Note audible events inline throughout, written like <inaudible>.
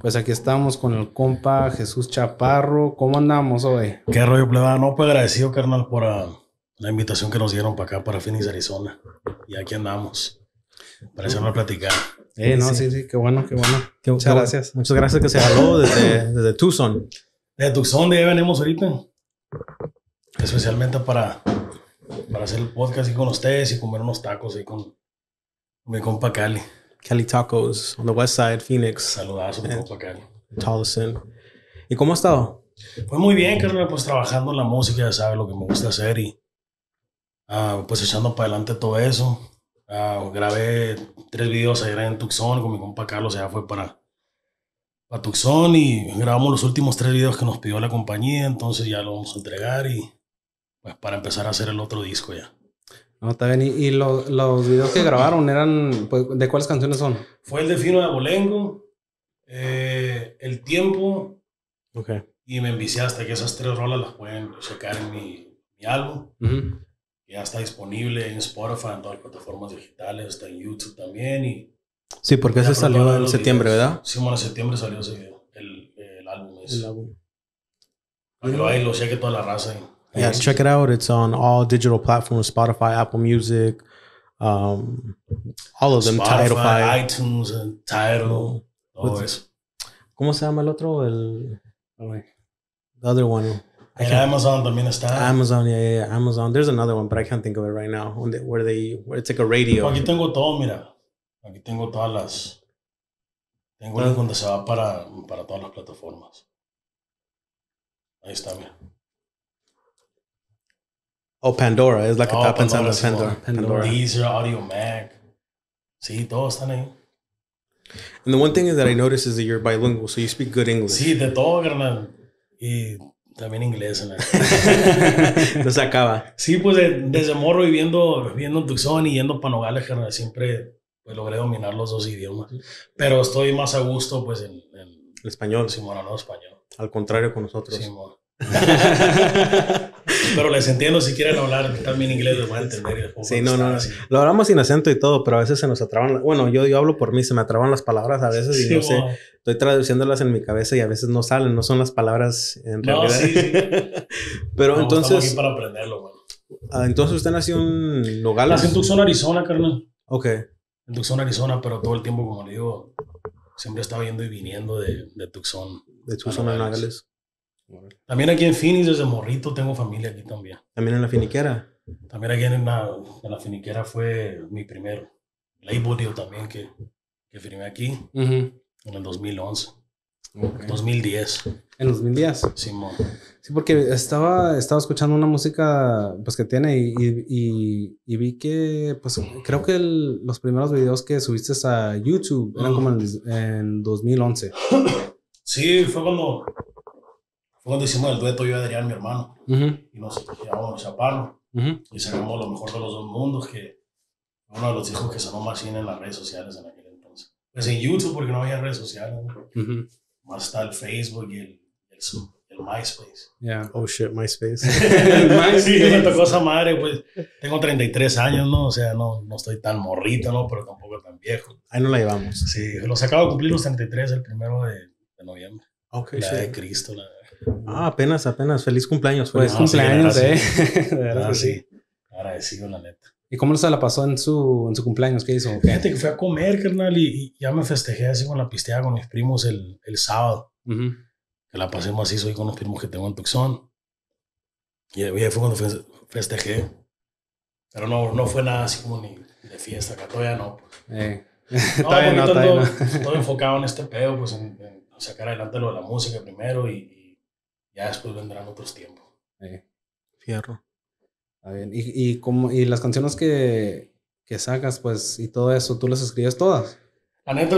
Pues aquí estamos con el compa Jesús Chaparro. ¿Cómo andamos hoy? Qué rollo, plebada. No, pues agradecido, carnal, por ah, la invitación que nos dieron para acá, para Phoenix, Arizona. Y aquí andamos. Para hacernos platicar. Eh, no, sí, sí, qué bueno, qué bueno. Muchas gracias. Muchas gracias que se habló desde, desde Tucson. De Tucson, de ahí venimos ahorita. Especialmente para, para hacer el podcast y con ustedes y comer unos tacos ahí con, con mi compa Cali. Cali Tacos on the west side, Phoenix, Saludazo, Cali. Tolleson. ¿Y cómo ha estado? Pues muy bien, carnal, pues trabajando en la música, ya sabes lo que me gusta hacer y ah, pues echando para adelante todo eso. Ah, grabé tres videos ayer en Tucson con mi compa Carlos, ya fue para, para Tucson y grabamos los últimos tres videos que nos pidió la compañía, entonces ya lo vamos a entregar y pues para empezar a hacer el otro disco ya. No, está bien. ¿Y, y lo- los videos que grabaron eran, pues, ¿de cuáles canciones son? Fue el de Fino de Abolengo, eh, El Tiempo Ok. y Me Enviciaste, que esas tres rolas las pueden checar en mi, mi álbum. Ujú. Ya está disponible en Spotify, en todas las plataformas digitales, está en YouTube también. Y Sí, porque ese salió en septiembre, videos. ¿verdad? Sí, bueno, en septiembre salió ese video, el, el álbum. Es, El álbum. para que lo lo cheque toda la raza. y- Yeah, check it out. It's on all digital platforms: Spotify, Apple Music, um, all of them. Spotify, Tidal. iTunes, eh, Tidal, todo What's- eso. ¿Cómo se llama el otro? El the other one. I En Amazon también está. Amazon, yeah, yeah, yeah, Amazon. There's another one, but I can't think of it right now. Where they, where they where it's like a radio. Aquí tengo todo, mira. Aquí tengo todas las. Tengo el link donde se va para, para todas las plataformas. Ahí está, mira. Oh, Pandora. Es la que Oh, estaba pensando. Pandora, Pandora. Deezer, Audio Mac. Sí, todos están ahí. And the one thing is that I noticed is that you're bilingual, so you speak good English. Sí, de todo, carnal. Y también inglés. ¿no? <laughs> no se acaba. Sí, pues de- desde morro viviendo, viviendo en Tucson y yendo para Nogales, carnal, siempre pues, logré dominar los dos idiomas. Pero estoy más a gusto, pues, en, en El español, Simón, no español. al contrario con nosotros. Simón. <laughs> Pero les entiendo si quieren hablar también inglés, les voy a entender. Sí, no, no, así. Lo hablamos sin acento y todo, pero a veces se nos atraban. Bueno, yo, yo hablo por mí, se me atraban las palabras a veces y no sé. Simón. Estoy traduciéndolas en mi cabeza y a veces no salen, no son las palabras en No, realidad. sí, sí. <laughs> pero No, Estamos entonces, aquí para aprenderlo, güey. ah, entonces usted nació en Nogales. Nací en Tucson, Arizona, carnal. Ok. En Tucson, Arizona, pero todo el tiempo, como le digo, siempre estaba yendo y viniendo de, de Tucson. De Tucson a Nogales. También aquí en Phoenix, desde morrito, tengo familia aquí también. También en la finiquera. También aquí en la, en la finiquera fue mi primero. Label deal también que, que firmé aquí Ujú. en el 2011. Ok. 2010, En los mil días. Simón. Sí, porque estaba, estaba escuchando una música pues que tiene y, y, y- y vi que pues creo que el- los primeros videos que subiste a YouTube eran como en, en 2011. Sí, fue cuando, fue cuando hicimos el dueto yo y Adrián, mi hermano. Y nos llamamos Chaparro. ujú. Y sacamos lo mejor de los dos mundos, que uno de los discos que sonó más bien en las redes sociales en aquel entonces. Pues en YouTube, porque no había redes sociales. Más está el Facebook y el, MySpace. Ya. Oh shit, <laughs> <laughs> MySpace. Sí, me tocó esa madre, pues. Tengo 33 años, ¿no? O sea, no, no estoy tan morrito, ¿no? Pero tampoco tan viejo. Ahí no la llevamos. Sí, los acabo de cumplir los 33 el primero de, de noviembre. Ok, La de shit. Cristo, la Ah, apenas, apenas. Feliz cumpleaños. Pues No, sí, cumpleaños, ¿eh? gracias. De verdad <laughs> Ah, que sí. Agradecido, la neta. ¿Y cómo se la pasó en su, en su cumpleaños? ¿Qué hizo? Fíjate que fui a comer, carnal, y, y ya me festejé así con la pisteada con mis primos el, el sábado. Ujú. Que la pasé macizo ahí con los primos que tengo en Tucson. Y ahí fue cuando fe- festejé. Pero no, no fue nada así como ni de fiesta, acá todavía no. pues. Eh. <laughs> No, Todavía no, todavía todo, no. <laughs> todo enfocado en este pedo, pues en, en sacar adelante lo de la música primero y, y ya después vendrán otros tiempos. Eh, Fierro. está bien. ¿Y, y, cómo- y las canciones que, que sacas, pues, y todo eso, ¿tú las escribes todas? La neta,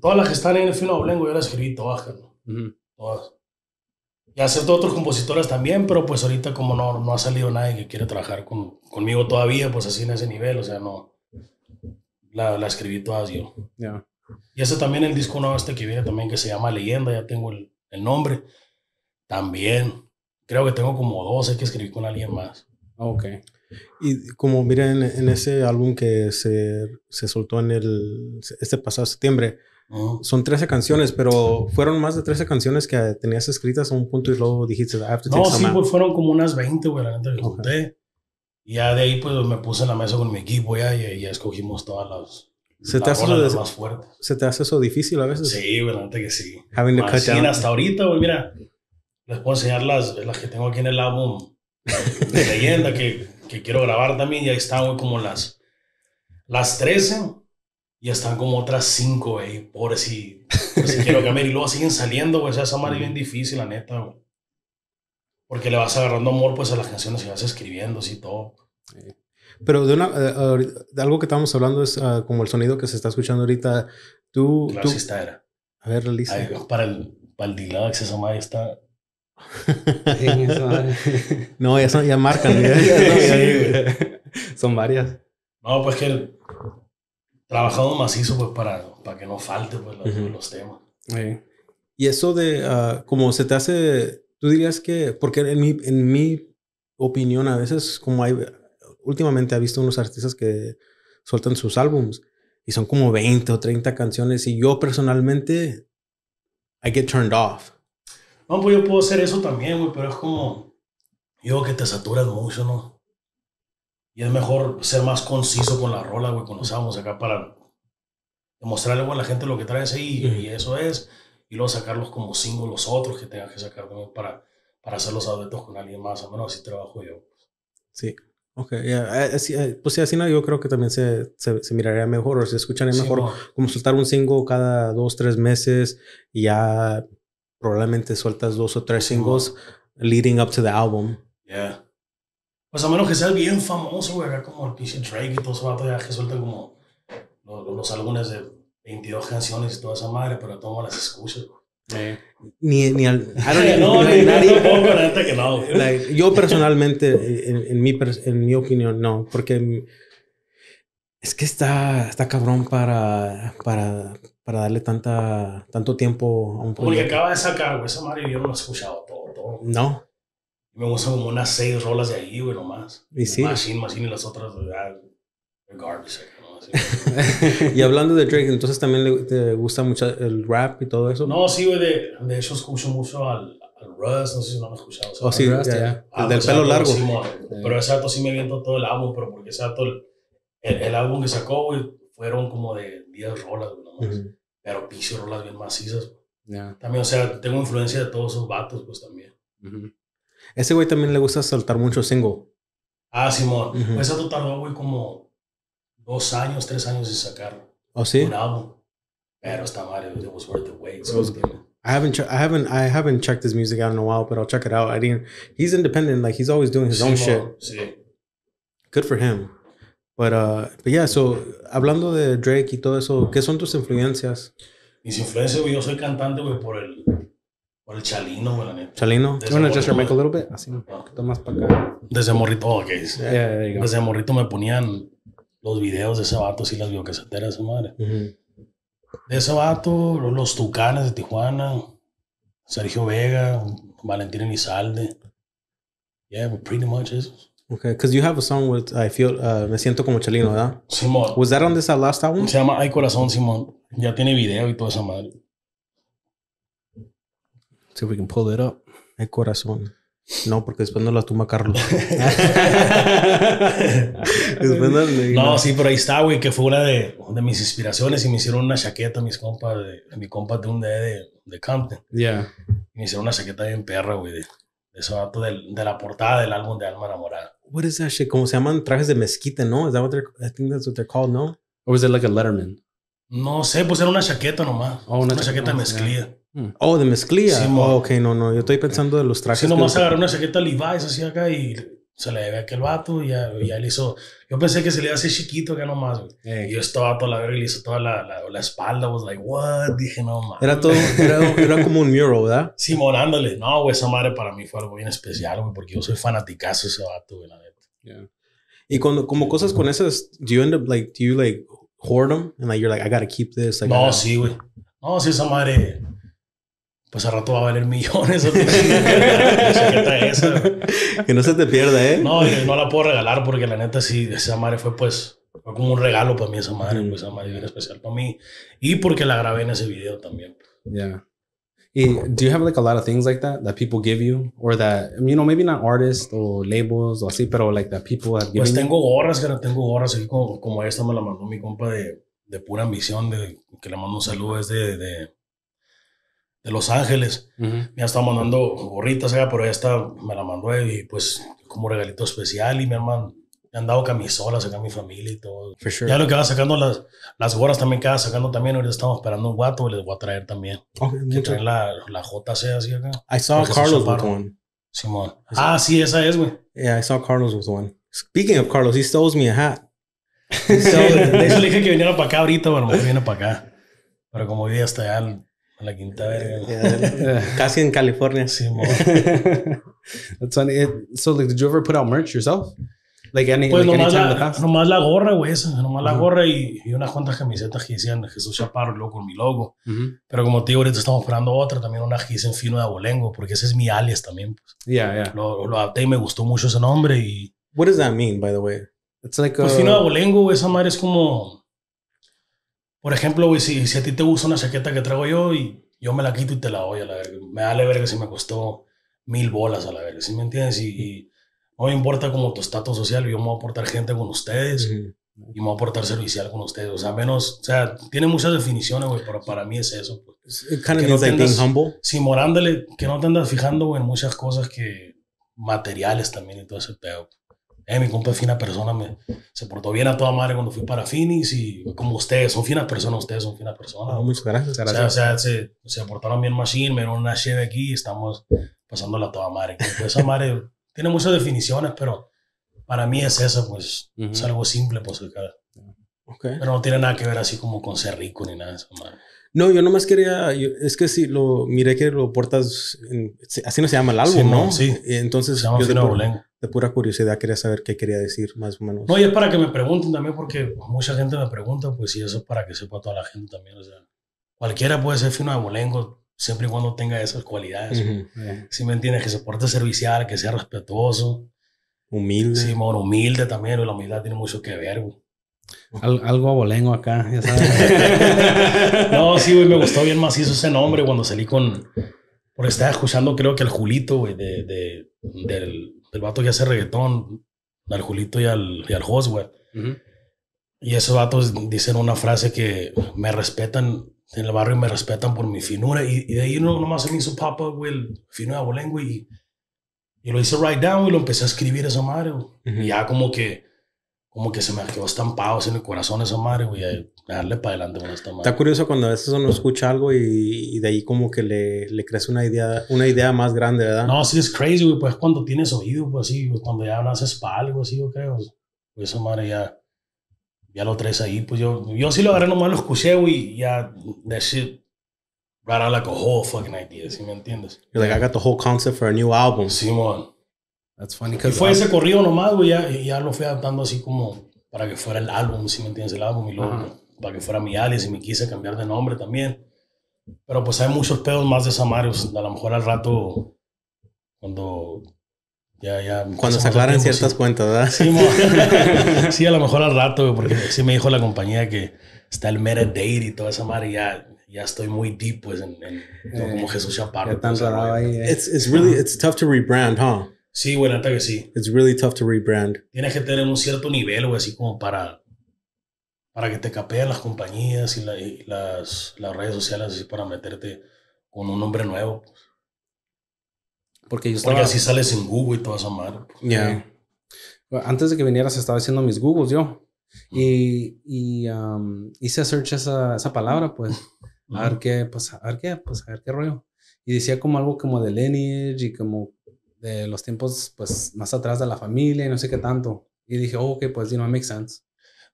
todas las que están en el Fino Blengo yo las escribí todas, carnal, Ujú. todas. Y acepto otros compositores también, pero pues ahorita como no, no ha salido nadie que quiere trabajar con, conmigo todavía, pues así en ese nivel, o sea, no. La, la escribí todas yo. Ya. Y ese también, el disco nuevo este que viene también, que se llama Leyenda, ya tengo el, el nombre. También. Creo que tengo como dos, hay que escribir con alguien más. Ok. Y como miren en ese álbum que se, se soltó en el este pasado septiembre, Ujú. Son 13 canciones, pero fueron más de 13 canciones que tenías escritas a un punto y luego dijiste, I have to take No, some sí, out". pues fueron como unas 20, güey, la neta que Ok. conté. Y ya de ahí, pues me puse en la mesa con mi equipo ya y ya escogimos todas las, ¿Se te, hace eso, más fuertes. ¿Se te hace eso difícil a veces? Sí, güey, la neta que sí. Having to cut down. hasta ahorita, güey, mira, les puedo enseñar las, las que tengo aquí en el álbum de leyenda que, que quiero grabar también. Y ahí están, como las, las 13 y están como otras 5, güey. Por si, si quiero cambiar. Y luego siguen saliendo, güey. O sea, esa madre es bien difícil, la neta, güey. Porque le vas agarrando amor, pues, a las canciones que vas escribiendo, así todo. Pero de, una, eh, de algo que estábamos hablando es ah, como el sonido que se está escuchando ahorita. Tú, tú Gracias, esta era. a ver, realiza. Para el, para el Dilax, esa madre está. En madre. <laughs> No, ya, son, ya marcan. ya. <laughs> Ya son- Sí, güey. Son varias. No, pues que trabajado macizo, pues, para, para que no falte, pues, los, Ujú. los temas. Sí. Y eso de ah, como se te hace, tú dirías que, porque en mi, en mi opinión a veces como hay, últimamente he visto unos artistas que sueltan sus álbums y son como 20 o 30 canciones y yo personalmente, I get turned off. No, pues yo puedo hacer eso también, güey, pero es como. Yo que te saturas mucho, ¿no? Y es mejor ser más conciso con la rola, güey, cuando estamos acá para demostrarle güey, a la gente lo que traes ahí y eso es. Y luego sacarlos como singles los otros que tengas que sacar también para, para hacer los duetos con alguien más. Al menos así trabajo yo. Sí. Ok, ya, eh, así, eh, pues sí, así no, yo creo que también se, se, se miraría mejor o se escucharía Sí, mejor mo. como soltar un single cada dos, tres meses y ya probablemente sueltas dos o tres singles leading up to the album. Yeah. Pues a menos que sea bien famoso, güey, acá como el pinche Drake y todos esos vatos ya que sueltan como los, los álbumes de 22 canciones y toda esa madre, pero tomo las escuchas, güey. Ni, ni al... <laughs> No, ni- nadie- tampoco, la neta que no. güey. like, yo personalmente, en, en mi, en mi opinión, no, porque es que está, está cabrón para, para, para darle tanta, tanto tiempo a un proyecto. acaba de sacar, güey, esa madre yo no lo he escuchado todo, todo. No, Me gustan como unas seis rolas de ahí, güey, nomás. y sí. Machine, Machine y las otras, güey, ah, garbage. <laughs> Y hablando de Drake, entonces también le, te gusta mucho el rap y todo eso. No, sí, güey, de, de hecho escucho mucho al, al Russ, no sé si lo han escuchado. Oh, sí, Rust, ya, ya. el del pues, pelo largo. sí, mo- pero ese dato sí me viento todo el álbum, pero porque ese dato, el, el, álbum que sacó, güey, fueron como de 10 rolas, güey, nomás. Ujú. Pero pinche rolas bien macizas. güey. Ya. También, o sea, tengo influencia de todos esos vatos, pues también. Ujú. Ese güey también le gusta soltar mucho single. Ah, Simón. Ujú. Ese dato tardó, güey, como dos años, tres años en sacar ¿Oh, sí? un álbum. Pero esta madre, it was worth the wait. ¿sí was- entiendes? I haven't, I haven't, I haven't checked his music out in a while, but I'll check it out. I didn't. He's independent, like he's always doing his own shit. Simón, Sí. Good for him. But, uh, but yeah, so hablando de Drake y todo eso, ¿qué son tus influencias? Mis influencias, güey, yo soy cantante, güey, por el, por el chalino, güey, la neta. Chalino. Desde You wanna adjust your mic a morrito, little bit? Así un poquito más para acá. Desde morrito, ok. Yeah, there you go. Desde morrito me ponían los videos de ese vato, así las videocaseteras, esa madre. Ujú. De ese vato, los- los Tucanes de Tijuana, Sergio Vega, Valentín Elizalde. Yeah, but pretty much eso. Okay, because you have a song with I feel uh, me siento como Chalino, ¿verdad? Simón. Was that on this uh, last album? Se llama Ay Corazón, Simón. Ya tiene video y toda esa madre. See if we can pull it up. Ay, corazón. No, porque después no la tumba Carlos. <laughs> <laughs> después no, No, sí, pero ahí está, güey, que fue una de, de mis inspiraciones y me hicieron una chaqueta, mis compas, de, mi compa de un de, de, de Compton. Yeah. Y me hicieron una chaqueta bien perra, güey, de, de ese vato del- de la portada del álbum de Alma Enamorada. What is that shit? Como se llaman trajes de mezquite, ¿no? Is that what they're? I think that's what they're called, no? Or was it like a Letterman? No sé, pues era una chaqueta nomás. Oh, una una, chaqueta chaqueta, mezclilla. Oh, de mezclilla. Sí, oh, ok, no, no. Yo estoy pensando de los trajes. Que- nomás agarré una chaqueta Levi's así acá y se le ve a aquel vato y ya, y ya le hizo. Yo pensé que se le iba a hacer chiquito acá nomás, güey. Y Hey. yo estaba toda la verga y le hizo toda la, la, la espalda. Was like, what? Dije, no mames. Era todo, era, era como un mural, ¿verdad? Simón, ándale. No, güey, esa madre para mí fue algo bien especial, güey, porque yo soy fanaticazo de ese vato, güey, la neta. Yeah. Y cuando, como cosas con esas, do you end up like, do you like hoard them? And like, you're like, I gotta keep this. I no, gotta- sí, güey. No, sí, esa madre. Pues al rato va a valer millones. güey. <laughs> Que no se te pierda, ¿eh? No, no la puedo regalar porque la neta sí, esa madre fue pues, fue como un regalo para mí esa madre, Ujú. pues esa madre bien especial para mí. Y porque la grabé en ese video también. Yeah. Y, do you have like a lot of things like that that people give you, or that you know maybe not artists or labels o así, pero like that people have given Pues tengo gorras, cara, tengo gorras así como, como esta me la mandó mi compa de, de pura ambición, de, que le mando un saludo, es de, de, de Los Ángeles. Mhm. Me ha estado mandando gorritas, acá, pero esta me la mandó y pues como regalito especial y mi hermano me han dado camisolas acá a mi familia y todo. For sure. Ya lo que va sacando las, las gorras también que va sacando también, ahorita estamos esperando un guato y les voy a traer también. Okay, Que traen la, la JC así acá. I saw Carlos with one. Simón. Ah, sí, esa es, güey. Yeah, I saw Carlos with one. Speaking of Carlos, he stole me a hat. <laughs> De hecho le dije que viniera para acá ahorita, bueno, mejor viene para acá. Pero como vive hasta allá en en la quinta verga. Yeah, <laughs> casi en California. Simón. <laughs> That's funny. It, so, like, did you ever put out merch yourself? Like any, Pues like any nomás time in the la, nomás la gorra, güey, esa. Nomás la Ajá. gorra y, y unas cuantas camisetas que decían Jesús Chaparro, luego con mi logo. Mhm. Pero como te digo, ahorita estamos esperando otra, también una que hice en fino de abolengo, porque ese es mi alias también. pues. Yeah, yeah. Lo, lo adapté y me gustó mucho ese nombre. Y What does that mean, by the way? It's like pues uh, fino de abolengo, esa madre es como. Por ejemplo, güey, si, si a ti te gusta una chaqueta que traigo yo y yo me la quito y te la doy a la verga. Me da la verga si me costó mil bolas a la verga, ¿sí me entiendes? Y, y no me importa como tu estatus social, yo me voy a aportar gente con ustedes. Mhm. y me voy a portar servicial con ustedes. O sea, menos, o sea, tiene muchas definiciones, güey, pero para mí es eso. Pues. It kind of no like tengas- humble. Sí, morándole, que no te andas fijando güey, en muchas cosas que materiales también y todo ese pedo. Eh, mi compa es fina persona, me, se portó bien a toda madre cuando fui para Phoenix y como ustedes, son finas personas, ustedes son finas personas. Oh, muchas gracias. o sea, o sea, se, se portaron bien machine, me dieron una cheve aquí y estamos pasándola a toda madre. Pues esa madre <laughs> tiene muchas definiciones, pero para mí es eso, pues, Mhm. es algo simple, pues. Okay. Pero no tiene nada que ver así como con ser rico ni nada de eso, madre. No, yo nomás quería, yo- es que si lo miré que lo portas, en- así no se llama el álbum, Sí, ¿no? sí. Entonces, Se llama yo de, pura- curiosidad quería saber qué quería decir, más o menos. No, y es para que me pregunten también, porque mucha gente me pregunta, pues, y eso es para que sepa toda la gente también. O sea, cualquiera puede ser fino de abolengo siempre y cuando tenga esas cualidades. Yeah. Si me entiendes, que se porte servicial, que sea respetuoso, Humilde. sí, mon, humilde también, la humildad tiene mucho que ver, güey. Al- algo abolengo acá, ya sabes. <laughs> no, sí, güey, me gustó bien macizo ese nombre cuando salí con. Porque estaba escuchando, creo que al Julito, güey, de, de- del, del vato que hace reggaetón, al Julito y al, y al Jos, güey. Mhm. Y esos vatos dicen una frase que me respetan en el barrio, me respetan por mi finura. Y, y de ahí no, nomás se me hizo papa, güey, el fino de abolengo. Y, y lo hice write down y lo empecé a escribir esa madre, güey. Ujú. Y ya como que, como que se me quedó estampado así en el corazón esa madre, güey. Darle para adelante con esta madre. Está curioso cuando a veces uno escucha algo y, y de ahí como que le, le crece una idea, una idea más grande, ¿verdad? No, sí es crazy, güey. Pues cuando tienes oído, pues sí, güey, cuando ya naces para algo, así, yo creo. Pues esa madre ya, ya lo traes ahí. Pues yo, yo sí lo agarré nomás, lo escuché, güey, y ya, that shit, right out like a whole fucking idea, ¿sí me entiendes? You're like, I got the whole concept for a new album. Simón. That's funny Y because fue ese corrido nomás, güey, ya, ya lo fui adaptando así como para que fuera el álbum, ¿sí me entiendes? El álbum, y luego Ajá. Para que fuera mi alias, y me quise cambiar de nombre también. Pero pues hay muchos pedos más de pues, a lo mejor al rato, cuando ya, ya... Cuando se el aclaren tiempo, ciertas sí. cuentas, ¿verdad? Sí, <laughs> sí, a lo mejor al rato, porque sí me dijo la compañía que está el metadate y toda esa madre, y ya, ya estoy muy deep, pues, en, en- Eh, como Jesús Chaparro. ya tan todo ese raro rollo. ahí. eh. It's, it's really, it's tough to rebrand, huh? Sí, güey, neta que sí. It's really tough to rebrand. Tienes que tener un cierto nivel, güey, así como para, para que te capeen las compañías y, la- y las, las redes sociales, así para meterte con un nombre nuevo. Porque yo Porque estaba... así sales en Google y toda esa madre. Yeah. Bueno, Antes de que vinieras estaba haciendo mis Googles yo. Y, y um, hice search esa, esa palabra, pues. A ver qué, pues, a ver qué, pues, a ver qué rollo. Y decía como algo como de lineage y como de los tiempos, pues, más atrás de la familia y no sé qué tanto. Y dije, oh, ok, pues, you know, it makes sense.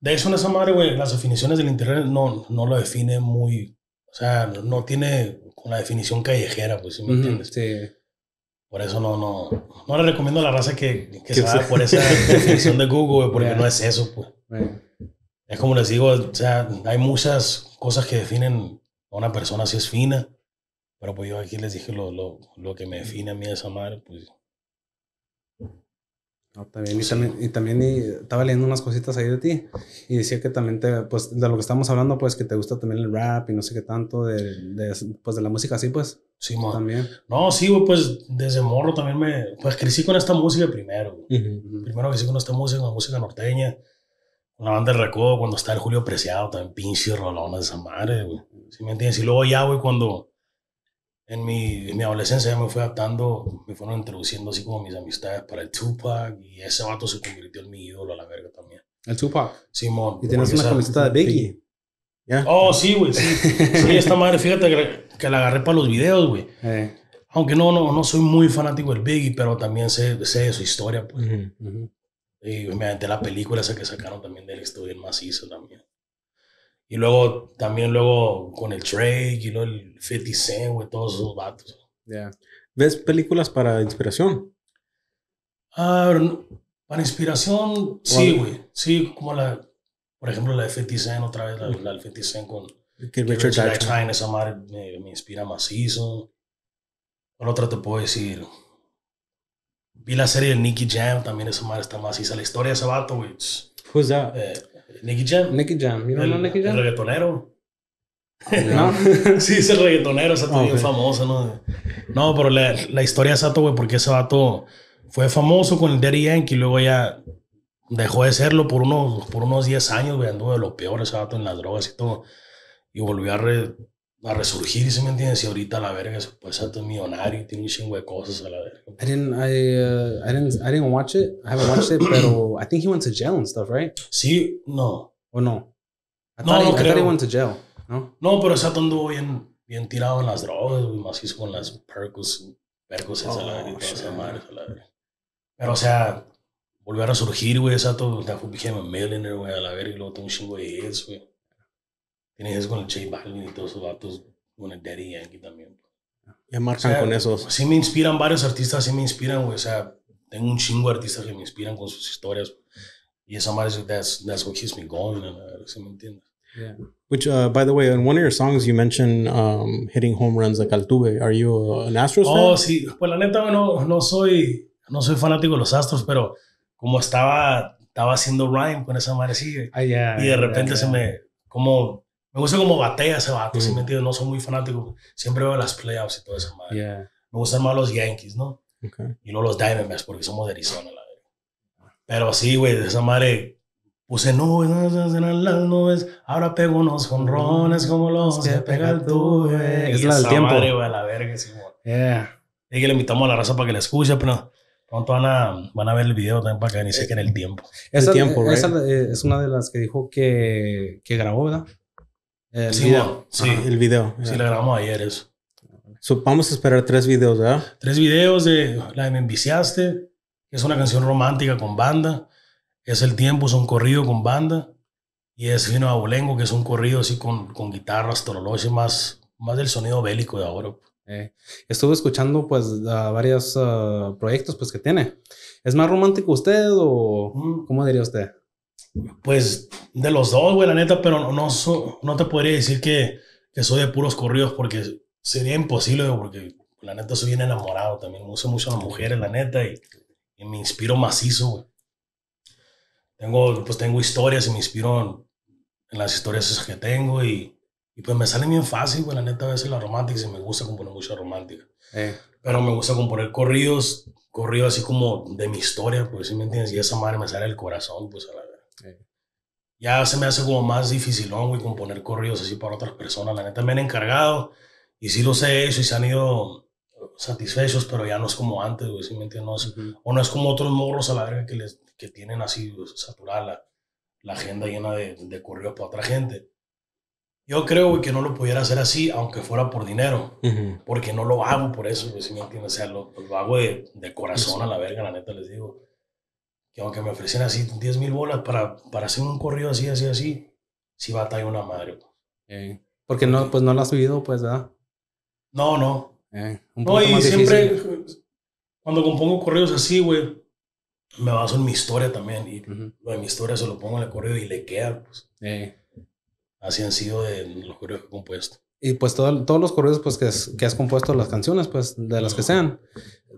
De hecho, en esa madre, güey, las definiciones del internet no, no lo define muy. O sea, no, tiene la definición callejera, pues, ¿sí me entiendes? Sí. Por eso no, no, no le recomiendo a la raza que, que se vaya se- por esa <laughs> definición de Google, porque Yeah. no es eso, pues. Right. Es como les digo, o sea, hay muchas cosas que definen a una persona si es fina, pero pues yo aquí les dije lo, lo, lo que me define a mí esa madre, pues. No, bien. Y también, y también y estaba leyendo unas cositas ahí de ti y decía que también te, pues, de lo que estamos hablando, pues, que te gusta también el rap y no sé qué tanto de, de pues, de la música así, pues, Sí, mo. también. No, sí, güey, pues desde morro también me. Pues crecí con esta música primero, güey. Ujú. Primero crecí con esta música, con música norteña. La banda de Recodo, cuando está el Julio Preciado, también pinche rolona de esa madre, güey. ¿Sí me entiendes? Y luego ya, güey, cuando en mi, en mi adolescencia ya me fui adaptando, me fueron introduciendo así como mis amistades para el Tupac y ese vato se convirtió en mi ídolo a la verga también. El Tupac. Simón. Y tienes una camiseta de Biggie. Ya. Oh, sí, güey, sí. <laughs> Sí, esta madre, fíjate que, que la agarré para los videos, güey. Eh, Aunque no, no, no soy muy fanático del Biggie, pero también sé, sé de su historia, pues. Ujú. ujú. Y me aventé la película esa que sacaron también de él, estuvo bien macizo también. Y luego, también luego con el Drake y luego el 50 Cent, güey, todos esos vatos. Yeah. ¿Ves películas para inspiración? Ah, para inspiración, sí, güey. Sí, como la, por ejemplo, la de 50 Cent, otra vez, la, la del 50 Cent con Que Richard Jackson. Esa madre me, me inspira macizo. Por otra te puedo decir, vi la serie de Nicky Jam, también esa madre está maciza. La historia de ese vato, güey. Who's that? Eh, Nicky Jam. Nicky Jam. ¿You know el, Nicky el Jam? reggaetonero. ¿No? <laughs> Sí, es el reggaetonero, ese Ah, bien ok. famoso, ¿no? No, pero la, la historia de Sato, güey, porque ese vato fue famoso con el Daddy Yankee y luego ya dejó de serlo por unos, por unos 10 años, güey, anduvo de lo peor ese vato en las drogas y todo. Y volvió a, re- a resurgir, ¿sí me entiendes? Y ahorita a la verga, pues Sato es millonario y tiene un chingo de cosas a la verga. I didn't, I, uh, I didn't, I didn't watch it. I haven't watched it, pero I think he went to jail and stuff, right? Sí, no. ¿O no? I No, thought, he, no I he creo. went to jail. ¿No? No, pero Sato anduvo bien, bien tirado en las drogas, güey, macizo con las percos, percos a la verga y Oh, todas esas madres a la verga. Pero, o sea, volvió a resurgir, güey, ya fue became a millionaire, güey, a la verga, y luego tuvo un chingo de hits, güey. Tiene hits con el J Balvin y todos esos vatos, con el Daddy Yankee también. Ya O marcan sea, con esos. Sí me inspiran varios artistas, sí me inspiran, güey, o sea, tengo un chingo de artistas que me inspiran con sus historias. Y esa madre, that's, that's what keeps me going, ¿sí me entiendes? Yeah. Which, uh, by the way, in one of your songs you mentioned um, hitting home runs like Altuve. Are you an Astros Oh, fan? sí. Pues la neta, no, no soy, no soy fanático de los Astros, pero como estaba, estaba haciendo rhyme con esa madre, sí. Ah, yeah, y de yeah, repente yeah, se me, como, me gusta como batea ese vato, ¿sí Ujú. me entiendes? No soy muy fanático. Siempre veo las playoffs y toda esa madre. Yeah. Me gustan más los Yankees, ¿no? Okay. Y luego los Diamondbacks, porque somos de Arizona, la verdad. Pero sí, güey, de esa madre puse nubes, nubes en las nubes, ahora pego unos jonrones como los que pega el tuve. Es Y la del tiempo. madre, güey, a la verga, sí, güey. Yeah. Y que le invitamos a la raza para que la escuche, pero pronto van a, van a ver el video también para que ni sequen el tiempo. Esa, tiempo, right? esa, eh, es una de las que dijo que, que grabó, ¿verdad? El Sí, video. sí, Ajá, el video. sí, yeah. la grabamos ayer eso. So, vamos a esperar tres videos, ¿verdad? Tres videos de la de Me Enviciaste, que es una canción romántica con banda. Es El Tiempo, es un corrido con banda. Y es Fino Abolengo, que es un corrido así con, con guitarras, toroloche, más, más del sonido bélico de ahora. Eh, estuve escuchando pues a varios ah, proyectos pues que tiene. ¿Es más romántico usted o Mm, cómo diría usted? Pues de los dos, güey, la neta, pero no, no, so- no te podría decir que, que soy de puros corridos porque sería imposible, güey, porque la neta soy bien enamorado también. Me gustan mucho las mujeres, la neta, y, y me inspiro macizo, güey. Tengo, pues tengo historias y me inspiro en, en las historias esas que tengo y, y pues me sale bien fácil, güey, la neta, a veces la romántica y me gusta componer mucha romántica. Eh, Pero me gusta componer corridos, corridos así como de mi historia, pues, ¿sí me entiendes? Y esa madre me sale del corazón, pues, a la Ya se me hace como más difícil, güey, componer corridos así para otras personas. La neta me han encargado y sí los he hecho y se han ido satisfechos, pero ya no es como antes, güey, ¿sí me entiendes? No es- ujú. o no es como otros morros a la verga que, les, que tienen así pues, saturada la, la agenda llena de, de corridos para otra gente. Yo creo, güey, que no lo pudiera hacer así, aunque fuera por dinero. Ujú. Porque no lo hago por eso, güey, si me entiendes? O sea, lo, lo hago de, de corazón a la verga, la neta les digo. Que aunque me ofrecen así 10 mil bolas para, para hacer un corrido así, así, así, sí batalla una madre. Eh, porque no, pues no lo has vivido, pues, ¿verdad? No, no. Eh, un No, y más siempre, difícil. cuando compongo corridos así, güey, me baso en mi historia también. Y Ujú. lo de mi historia se lo pongo en el corrido y le queda, pues. Eh, Así han sido de los corridos que he compuesto. y pues todo- todos los corridos pues que, has- que has compuesto las canciones, pues, de las que sean,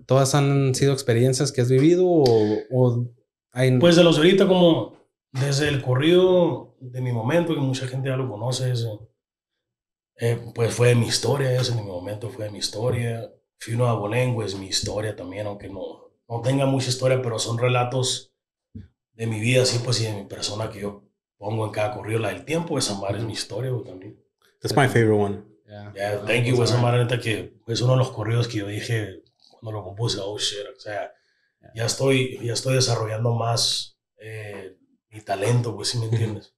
todas han sido experiencias que has vivido o, o hay... Pues de los de ahorita, como desde el corrido de mi momento, que mucha gente ya lo conoce, ese, eh, pues fue mi historia, ese en mi momento fue mi historia. Fino Abolengo es mi historia también, aunque no, no tenga mucha historia, pero son relatos de mi vida, así pues, y de mi persona que yo pongo en cada corrido. La del tiempo, esa madre es mi historia güey, también. That's my favorite one. Yeah. Yeah, thank you, esa madre neta que es uno de los corridos que yo dije cuando lo compuse, oh shit, o sea, ya estoy, ya estoy desarrollando más eh, mi talento, pues, si me entiendes.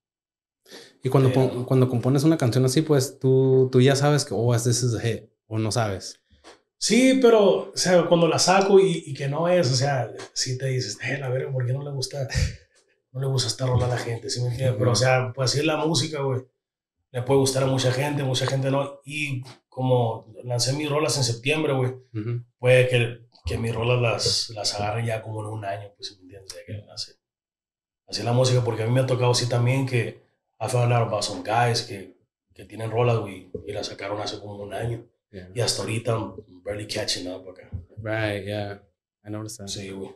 Y cuando, Eh, cuando compones una canción así, pues tú, tú ya sabes que, oh, this is a hit, o no sabes. Sí, pero, o sea, cuando la saco y, y que no es, o sea, sí te dices, eh, la verga, ¿por qué no le gusta, no le gusta esta rola a la gente? ¿Sí me entiendes? Pero, o sea, pues así es la música, güey. Le puede gustar a mucha gente, mucha gente no. Y como lancé mis rolas en septiembre, güey, Ujú. puede que, que mis rolas las, las agarren ya como en un año, pues, ¿sí ¿me entiendes? De que. Así es la música, porque a mí me ha tocado así también que found out about some guys que, que tienen rolas, güey, y las sacaron hace como un año. Yeah. Y hasta ahorita I'm barely catching up acá. Right, yeah. I noticed that. Sí, güey.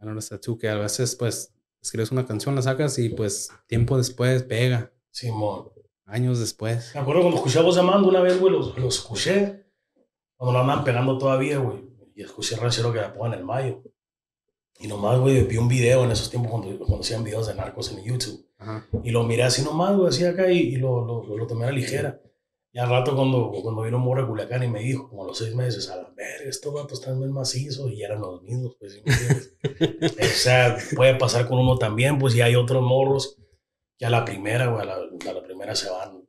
I noticed that too, que a veces, pues, escribes una canción, la sacas y, pues, tiempo después pega. Simón. Años después. Me acuerdo cuando escuché a Voz llamando una vez, güey, los, los escuché. Cuando lo andaban pegando todavía, güey. Y escuché ranchero que la pongan en mayo. Y nomás, güey, vi un video en esos tiempos cuando, cuando hacían videos de narcos en YouTube. Ajá. Y lo miré así nomás, güey, así acá y, y lo, lo, lo, lo tomé a la ligera. Y al rato cuando, cuando vino Mora Culiacán y me dijo, como a los seis meses, a la ver, estos vatos están bien macizos y eran los mismos, pues, ¿sí me <laughs> o sea, puede pasar con uno también, pues, y hay otros morros que a la primera, güey, a la, a la primera se van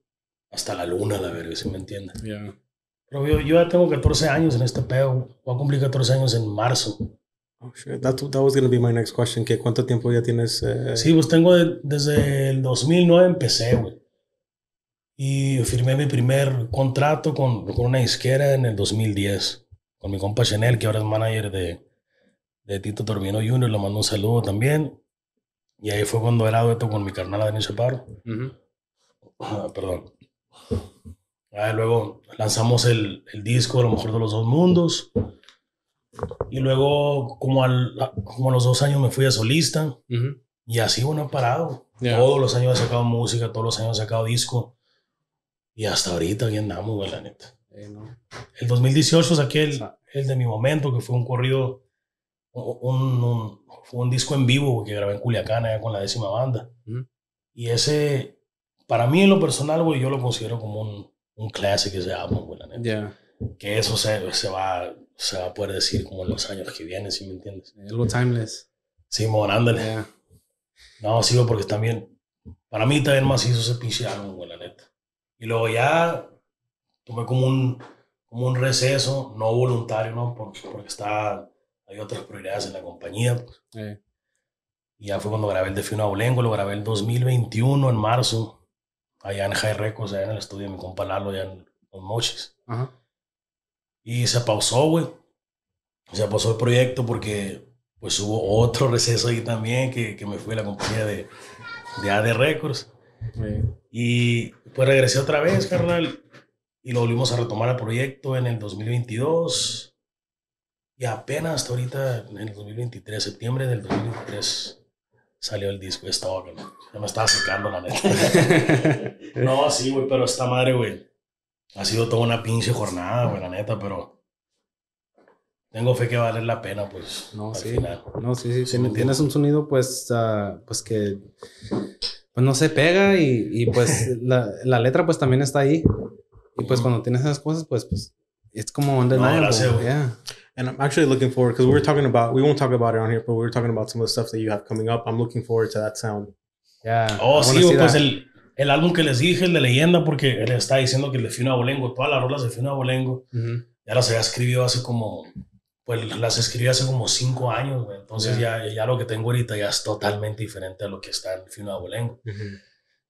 hasta la luna, la verga, ¿sí me entiendes? Yeah. Pero yo, yo ya tengo 14 años en este pedo, voy a cumplir 14 años en marzo. Oh, shit. That, that was going to be my next question. ¿Qué, ¿Cuánto tiempo ya tienes? eh, Sí, pues tengo de- desde el 2009 empecé, güey. Y firmé mi primer contrato con, con una disquera en el 2010. Con mi compa Chanel, que ahora es manager de, de Tito Turbino Jr. Le mando un saludo también. Y ahí fue cuando era dueto con mi carnal Daniel Chaparro. Ujú. Ah, perdón. Ah, luego lanzamos el, el disco, a lo mejor de los dos mundos. Y luego, como, al, como a los dos años, me fui a solista. Ujú. Y así, bueno, he parado. Yeah. Todos los años he sacado música, todos los años he sacado disco. Y hasta ahorita aquí andamos, güey, la neta. Eh, no. El 2018 saqué el, Sa- el de mi momento, que fue un corrido, un, un- fue un disco en vivo que grabé en Culiacán, allá con la décima banda. Ujú. Y ese, para mí en lo personal, güey, yo lo considero como un, un clásico ese álbum, güey, la neta. Yeah. Que eso se, se, va, se va a poder decir como en los años que vienen, ¿sí me entiendes? Algo timeless. Simón, ándale. Yeah. No, sigo porque también, para mí también más hizo ese pinche álbum, güey, la neta. Y luego ya tomé como un, como un receso, no voluntario, ¿no? Porque, porque está, hay otras prioridades en la compañía. pues. Eh, Y ya fue cuando grabé el de Fino Abolengo, lo grabé el 2021, en marzo, allá en High Records, allá en el estudio de mi compa Lalo, allá en Los Mochis. Ajá. Y se pausó, güey. Se pausó el proyecto porque pues hubo otro <laughs> receso ahí también, que, que me fui a la compañía de, de AD Records. Eh, Y pues regresé otra vez, carnal. Y lo volvimos a retomar el proyecto en el 2022. Y apenas hasta ahorita, en el 2023, septiembre del 2023, salió el disco. Estaba. Ya me estaba secando, la neta. <laughs> no, sí, güey, pero esta madre, güey. Ha sido toda una pinche jornada, güey, la neta, pero. Tengo fe que va a valer la pena, pues. No, al sí. final. No, sí, sí. Tiene- me tienes un sonido, pues, ah, pues que, pues no se pega y, y pues <laughs> la, la letra, pues también está ahí. Y pues cuando tienes esas cosas, pues, pues, es como undeniable. gracias, güey. yeah. And I'm actually looking forward because we were talking about, we won't talk about it on here, but we were talking about some of the stuff that you have coming up. I'm looking forward to that sound. Yeah. Oh, sí, pues that. el, el álbum que les dije, el de leyenda, porque él está diciendo que el de Fino Abolengo, todas las rolas de Fino Abolengo, Ujú. ya las había escribido hace como, pues las escribí hace como cinco años, güey. Entonces ya, ya lo que tengo ahorita ya es totalmente diferente a lo que está en Fino Abolengo.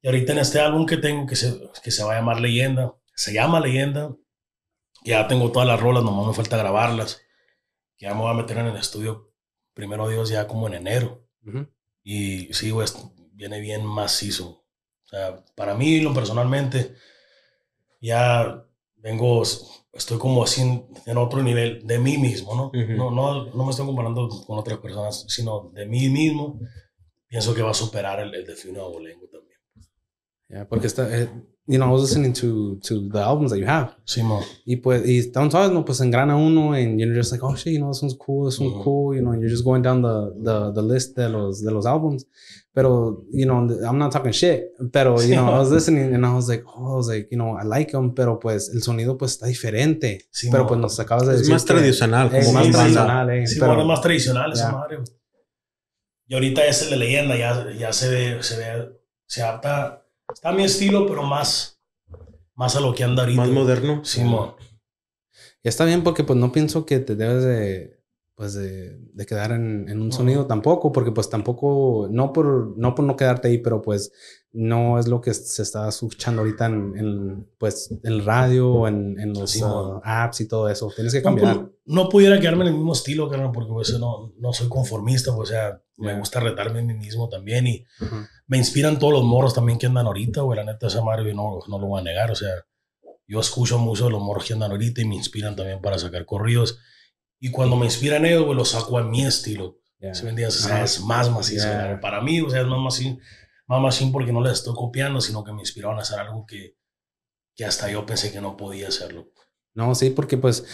Y ahorita en este álbum que tengo, que se, que se va a llamar Leyenda, se llama Leyenda, ya tengo todas las rolas, nomás me falta grabarlas. Ya me voy a meter en el estudio, primero Dios, ya como en enero. Ujú. Y sí, güey, viene bien macizo. O sea, para mí, lo personalmente, ya vengo, estoy como así en, otro nivel de mí mismo, ¿no? Ujú. ¿no? No, no me estoy comparando con otras personas, sino de mí mismo. Pienso que va a superar el, el de Fiuna Abolengo también. Yeah, porque está, eh, you know, I was listening to, to the albums that you have. Sí, mo. Y pues, y están sabes, no, pues engrana uno and you're just like, oh shit, you know, this one's cool, this one's cool, you know, and you're just going down the, the, the list de los, de los albums. Pero, you know, I'm not talking shit, pero, you know, I was <laughs> listening and I was like, oh, I was like, you know, I like them, pero pues el sonido pues está diferente. Sí, pero pues nos acabas de Es más que- tradicional, Es como más sí, sí. tradicional, eh. Sí, pero, es más tradicional esa Ya. madre. Y ahorita es el de leyenda, ya, ya se ve, se ve, se adapta, está a mi estilo, pero más, más a lo que anda ahorita. Más moderno. Simón. Y está bien porque pues no pienso que te debes de pues de, de quedar en, en un sonido tampoco, porque pues tampoco, no por, no por no quedarte ahí, pero pues no es lo que se está escuchando ahorita en, en, pues en el radio o en, en los Sí, uh, apps y todo eso. Tienes que No, cambiar. pues, no pudiera quedarme en el mismo estilo, carnal, porque pues, no, no soy conformista, pues, o sea, me gusta retarme a mí mismo también y Ujú. me inspiran todos los morros también que andan ahorita, güey, la neta esa madre no, no lo voy a negar, o sea, yo escucho mucho de los morros que andan ahorita y me inspiran también para sacar corridos y cuando me inspiran ellos, güey, los saco a mi estilo, Ya. ¿sí me entiendes? O sea, es más macizo, carnal. para mí, o sea, es más macizo, más macizo porque no les estoy copiando, sino que me inspiraron a hacer algo que, que hasta yo pensé que no podía hacerlo. No, sí, porque pues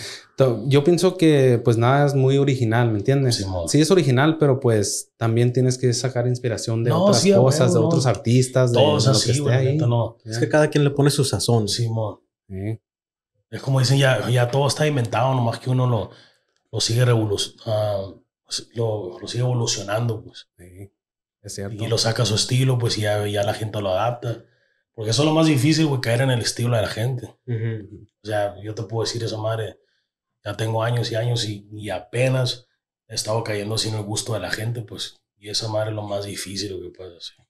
yo pienso que pues nada es muy original, ¿me entiendes? Simón. Sí es original, pero pues también tienes que sacar inspiración de No, otras sí, cosas, de no. otros artistas, de, Todos de lo que así, esté güey, la ahí. no. Es que cada quien le pone su sazón. Simón. Sí. Es como dicen, ya, ya todo está inventado, nomás que uno lo, lo sigue revolu- ah, lo, lo sigue evolucionando, pues. Sí, es cierto. Y lo saca a su estilo, pues ya, ya la gente lo adapta. Porque eso es lo más difícil, güey, caer en el estilo de la gente. O sea, yo te puedo decir esa madre, ya tengo años y años y, y apenas he estado cayendo sin el gusto de la gente, pues. Y esa madre es lo más difícil que puedes hacer.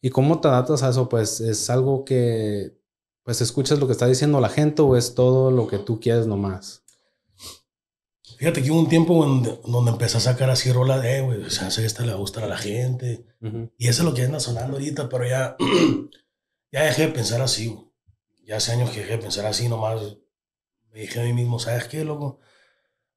¿Y cómo te adaptas a eso? Pues es algo que, pues escuchas lo que está diciendo la gente o es todo lo que tú quieres nomás. Fíjate que hubo un tiempo donde, donde empecé a sacar así rolas de, eh, güey, o sea, esta le gusta a la gente. Ujú. Y eso es lo que anda sonando ahorita, pero ya, <clears throat> ya dejé de pensar así, güey. Ya hace años que dejé de pensar así, nomás me dije a mí mismo, ¿sabes qué, loco?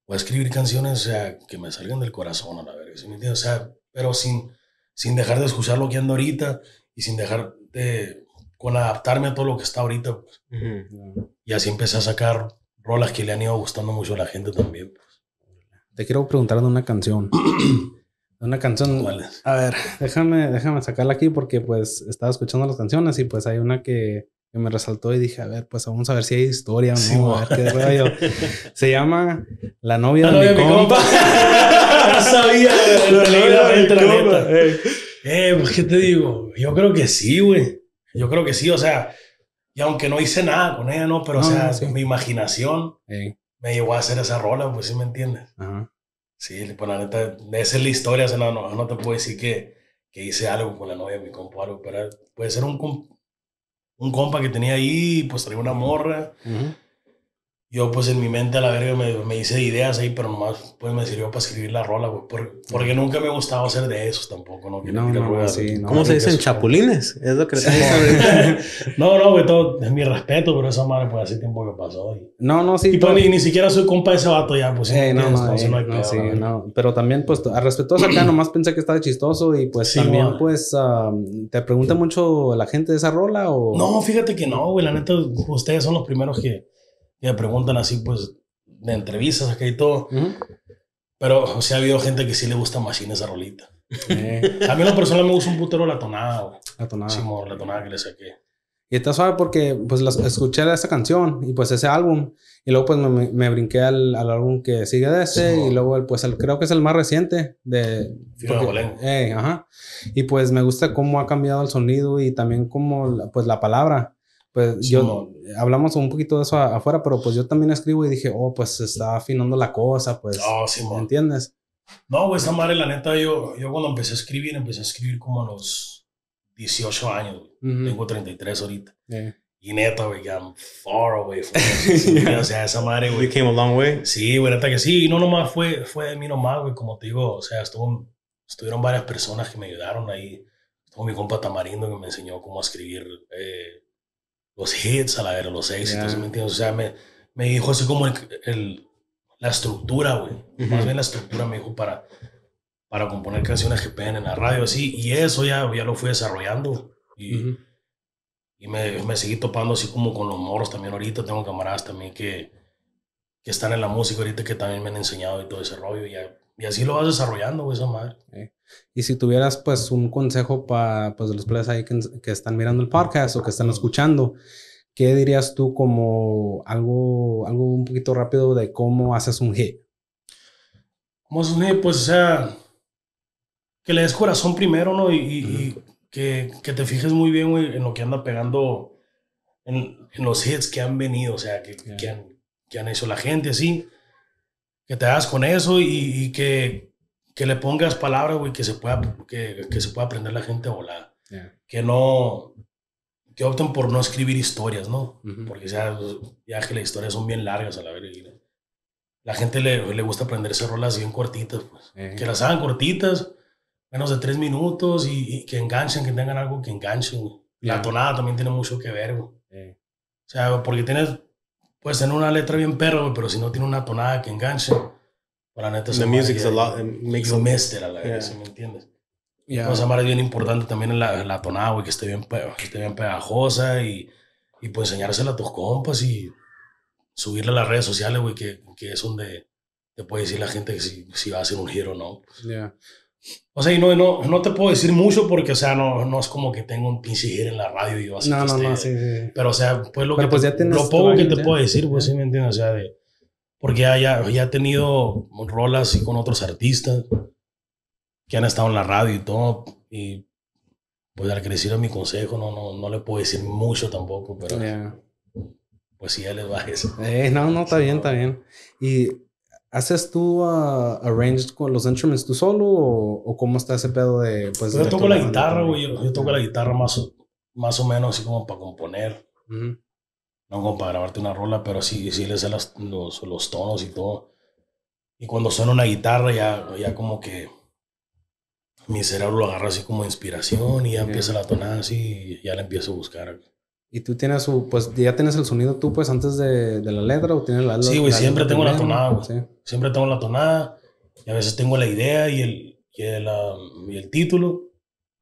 Voy a escribir canciones, o sea, que me salgan del corazón, a la verga, ¿sí me entiendes? O sea, pero sin, sin dejar de escuchar lo que ando ahorita y sin dejar de, con adaptarme a todo lo que está ahorita, pues. Ujú. Y así empecé a sacar rolas que le han ido gustando mucho a la gente también. Te quiero preguntar de una canción. <clears throat> De una canción. ¿Cuál es? A ver, déjame, déjame sacarla aquí porque pues estaba escuchando las canciones y pues hay una que, que me resaltó y dije, a ver, pues vamos a ver si hay historia o no, Sí, a ver qué rollo. <laughs> Se llama La novia de mi compa. compa. <laughs> Sabía, La novia de mi la compa, neta. ey. Eh, pues, ¿qué te digo? Yo creo que sí, güey. Yo creo que sí, o sea, y aunque no hice nada con ella, ¿no? Pero, No, o sea, sí. mi imaginación Ey, me llevó a hacer esa rola, pues, ¿sí me entiendes? ajá. Sí, pues, la neta, esa es la historia, o sea, no, no, no te puedo decir que, que hice algo con la novia de mi compa o algo, pero puede ser un, un compa que tenía ahí, pues, traía una morra. Ujú. Yo, pues, en mi mente, a la verga, me, me hice ideas ahí, pero nomás, pues, me sirvió para escribir la rola, güey, por- porque nunca me gustaba hacer de esos tampoco, ¿no? Que No, no, rueda- sí, no. ¿Cómo se dicen? Chapulines. Es lo que Sí. <laughs> no, no, güey, todo es mi respeto, pero esa madre pues hace tiempo que pasó. Y, No, no, sí. y, pues, ni, ni siquiera soy compa de ese vato ya, pues sí. Ey, no, no, Entonces, ey, no no, sí, no. Pero también, pues, a respetuoso acá, <clears throat> nomás pensé que estaba chistoso y pues Sí, también, mo. pues, um, ¿te pregunta mucho la gente de esa rola o...? No, fíjate que no, güey, la neta, ustedes son los primeros que, que me preguntan así, pues, de entrevistas acá y todo. Ujú. Pero, o sea, ha habido gente que sí le gusta machine esa rolita. Eh, <laughs> A mí en lo personal me gusta un putero la tonada, güey. la tonada. Sí, mo, la tonada que le saqué. Y está suave porque pues las- escuché esa canción y pues ese álbum y luego pues me, me- brinqué al, al álbum que sigue de ese Sí, y luego el, pues el, creo que es el más reciente de... Porque- eh, ajá. Y pues me gusta cómo ha cambiado el sonido y también cómo la- pues la palabra. Pues Sí, yo mo. hablamos un poquito de eso afuera, pero pues yo también escribo y dije, oh, pues se está afinando la cosa, pues, No, sí, ¿me entiendes? No, güey, esa madre, la neta, yo, yo cuando empecé a escribir, empecé a escribir como a los 18 años, güey. Ujú. Tengo 33 ahorita. Eh, Y neta, güey, I'm far away from <laughs> it. O sea, esa madre, We güey. came a long way. Sí, güey, neta que sí. Y no nomás fue, fue de mí nomás, güey, como te digo. O sea, estuvo, estuvieron varias personas que me ayudaron ahí. Estuvo mi compa Tamarindo que me enseñó cómo escribir eh, los hits, a la ver, los éxitos, ¿me entiendes? O sea, me, me dijo así como el, el- la estructura, güey. Más bien la estructura me dijo para, para componer canciones que peguen en la radio, así. Y eso ya, ya lo fui desarrollando. Y, Ujú. y me, me seguí topando así como con los moros también ahorita. Tengo camaradas también que, que están en la música ahorita que también me han enseñado y todo ese rollo. Y, ya- y así lo vas desarrollando, güey, esa madre. Y si tuvieras pues un consejo para pues, los players ahí que, que están mirando el podcast o que están escuchando, ¿qué dirías tú como algo, algo un poquito rápido de cómo haces un hit? Como es un hit, pues, o sea, que le des corazón primero, ¿no? Y, y- y que, que te fijes muy bien, güey, en lo que anda pegando, en, en los hits que han venido, o sea, que, Ya. que, han, que han hecho la gente, así. Que te hagas con eso y, y que, que le pongas palabras, güey, que se pueda, que, que se pueda aprender la gente a volar. Que no, que opten por no escribir historias, ¿no? Ujú. Porque o sea, ya que las historias son bien largas a la verga. y La gente le, le gusta aprenderse rolas bien cortitas, pues. Eh, Que las hagan cortitas, menos de tres minutos y, y que enganchen, que tengan algo que enganchen. güey. La Ya. tonada también tiene mucho que ver, güey. eh, O sea, porque tienes, puedes tener una letra bien perro, güey, pero si no tiene una tonada que enganche, pues la neta The esa madre music's a lot, it makes you a missed it, a la verga, Yeah. ¿sí me entiendes? ya. Cosa más bien importante también es la, la tonada, güey, que esté bien, que esté bien pegajosa y, y pues enseñársela a tus compas y subirla a las redes sociales, güey, que, que es donde te puede decir la gente que si, si va a ser un giro o no. ya. O sea, y no, no, no te puedo decir mucho porque, o sea, no, no es como que tengo un pinche en la radio y yo así No, no, no, sí, sí. Pero, o sea, pues lo, Pero que pues te- ya lo poco que te puedo decir, pues sí me entiendes, o sea, de, porque ya, ya, ya he tenido rolas así con otros artistas que han estado en la radio y todo, y pues al sirva mi consejo, no, no, no le puedo decir mucho tampoco, pero Ya. pues sí, ya les va eso. Eh, no, no, está bien, está bien. ¿Y haces tú uh, arranged con los instruments tú solo o, o cómo está ese pedo de pues Yo de toco la guitarra, güey, yo, yo toco la guitarra más, o- más o menos así como para componer. No como para grabarte una rola, pero sí, sí le sé las- los, los tonos y todo. Y cuando suena una guitarra, ya, ya como que mi cerebro lo agarra así como inspiración y ya empieza la tonada así y ya la empiezo a buscar. Y tú tienes su, pues ya tienes el sonido tú pues antes de, de la letra o tienes la Sí, güey, siempre tengo la tonada, güey. Sí. Siempre tengo la tonada y a veces tengo la idea y el, y el, ah, y el título,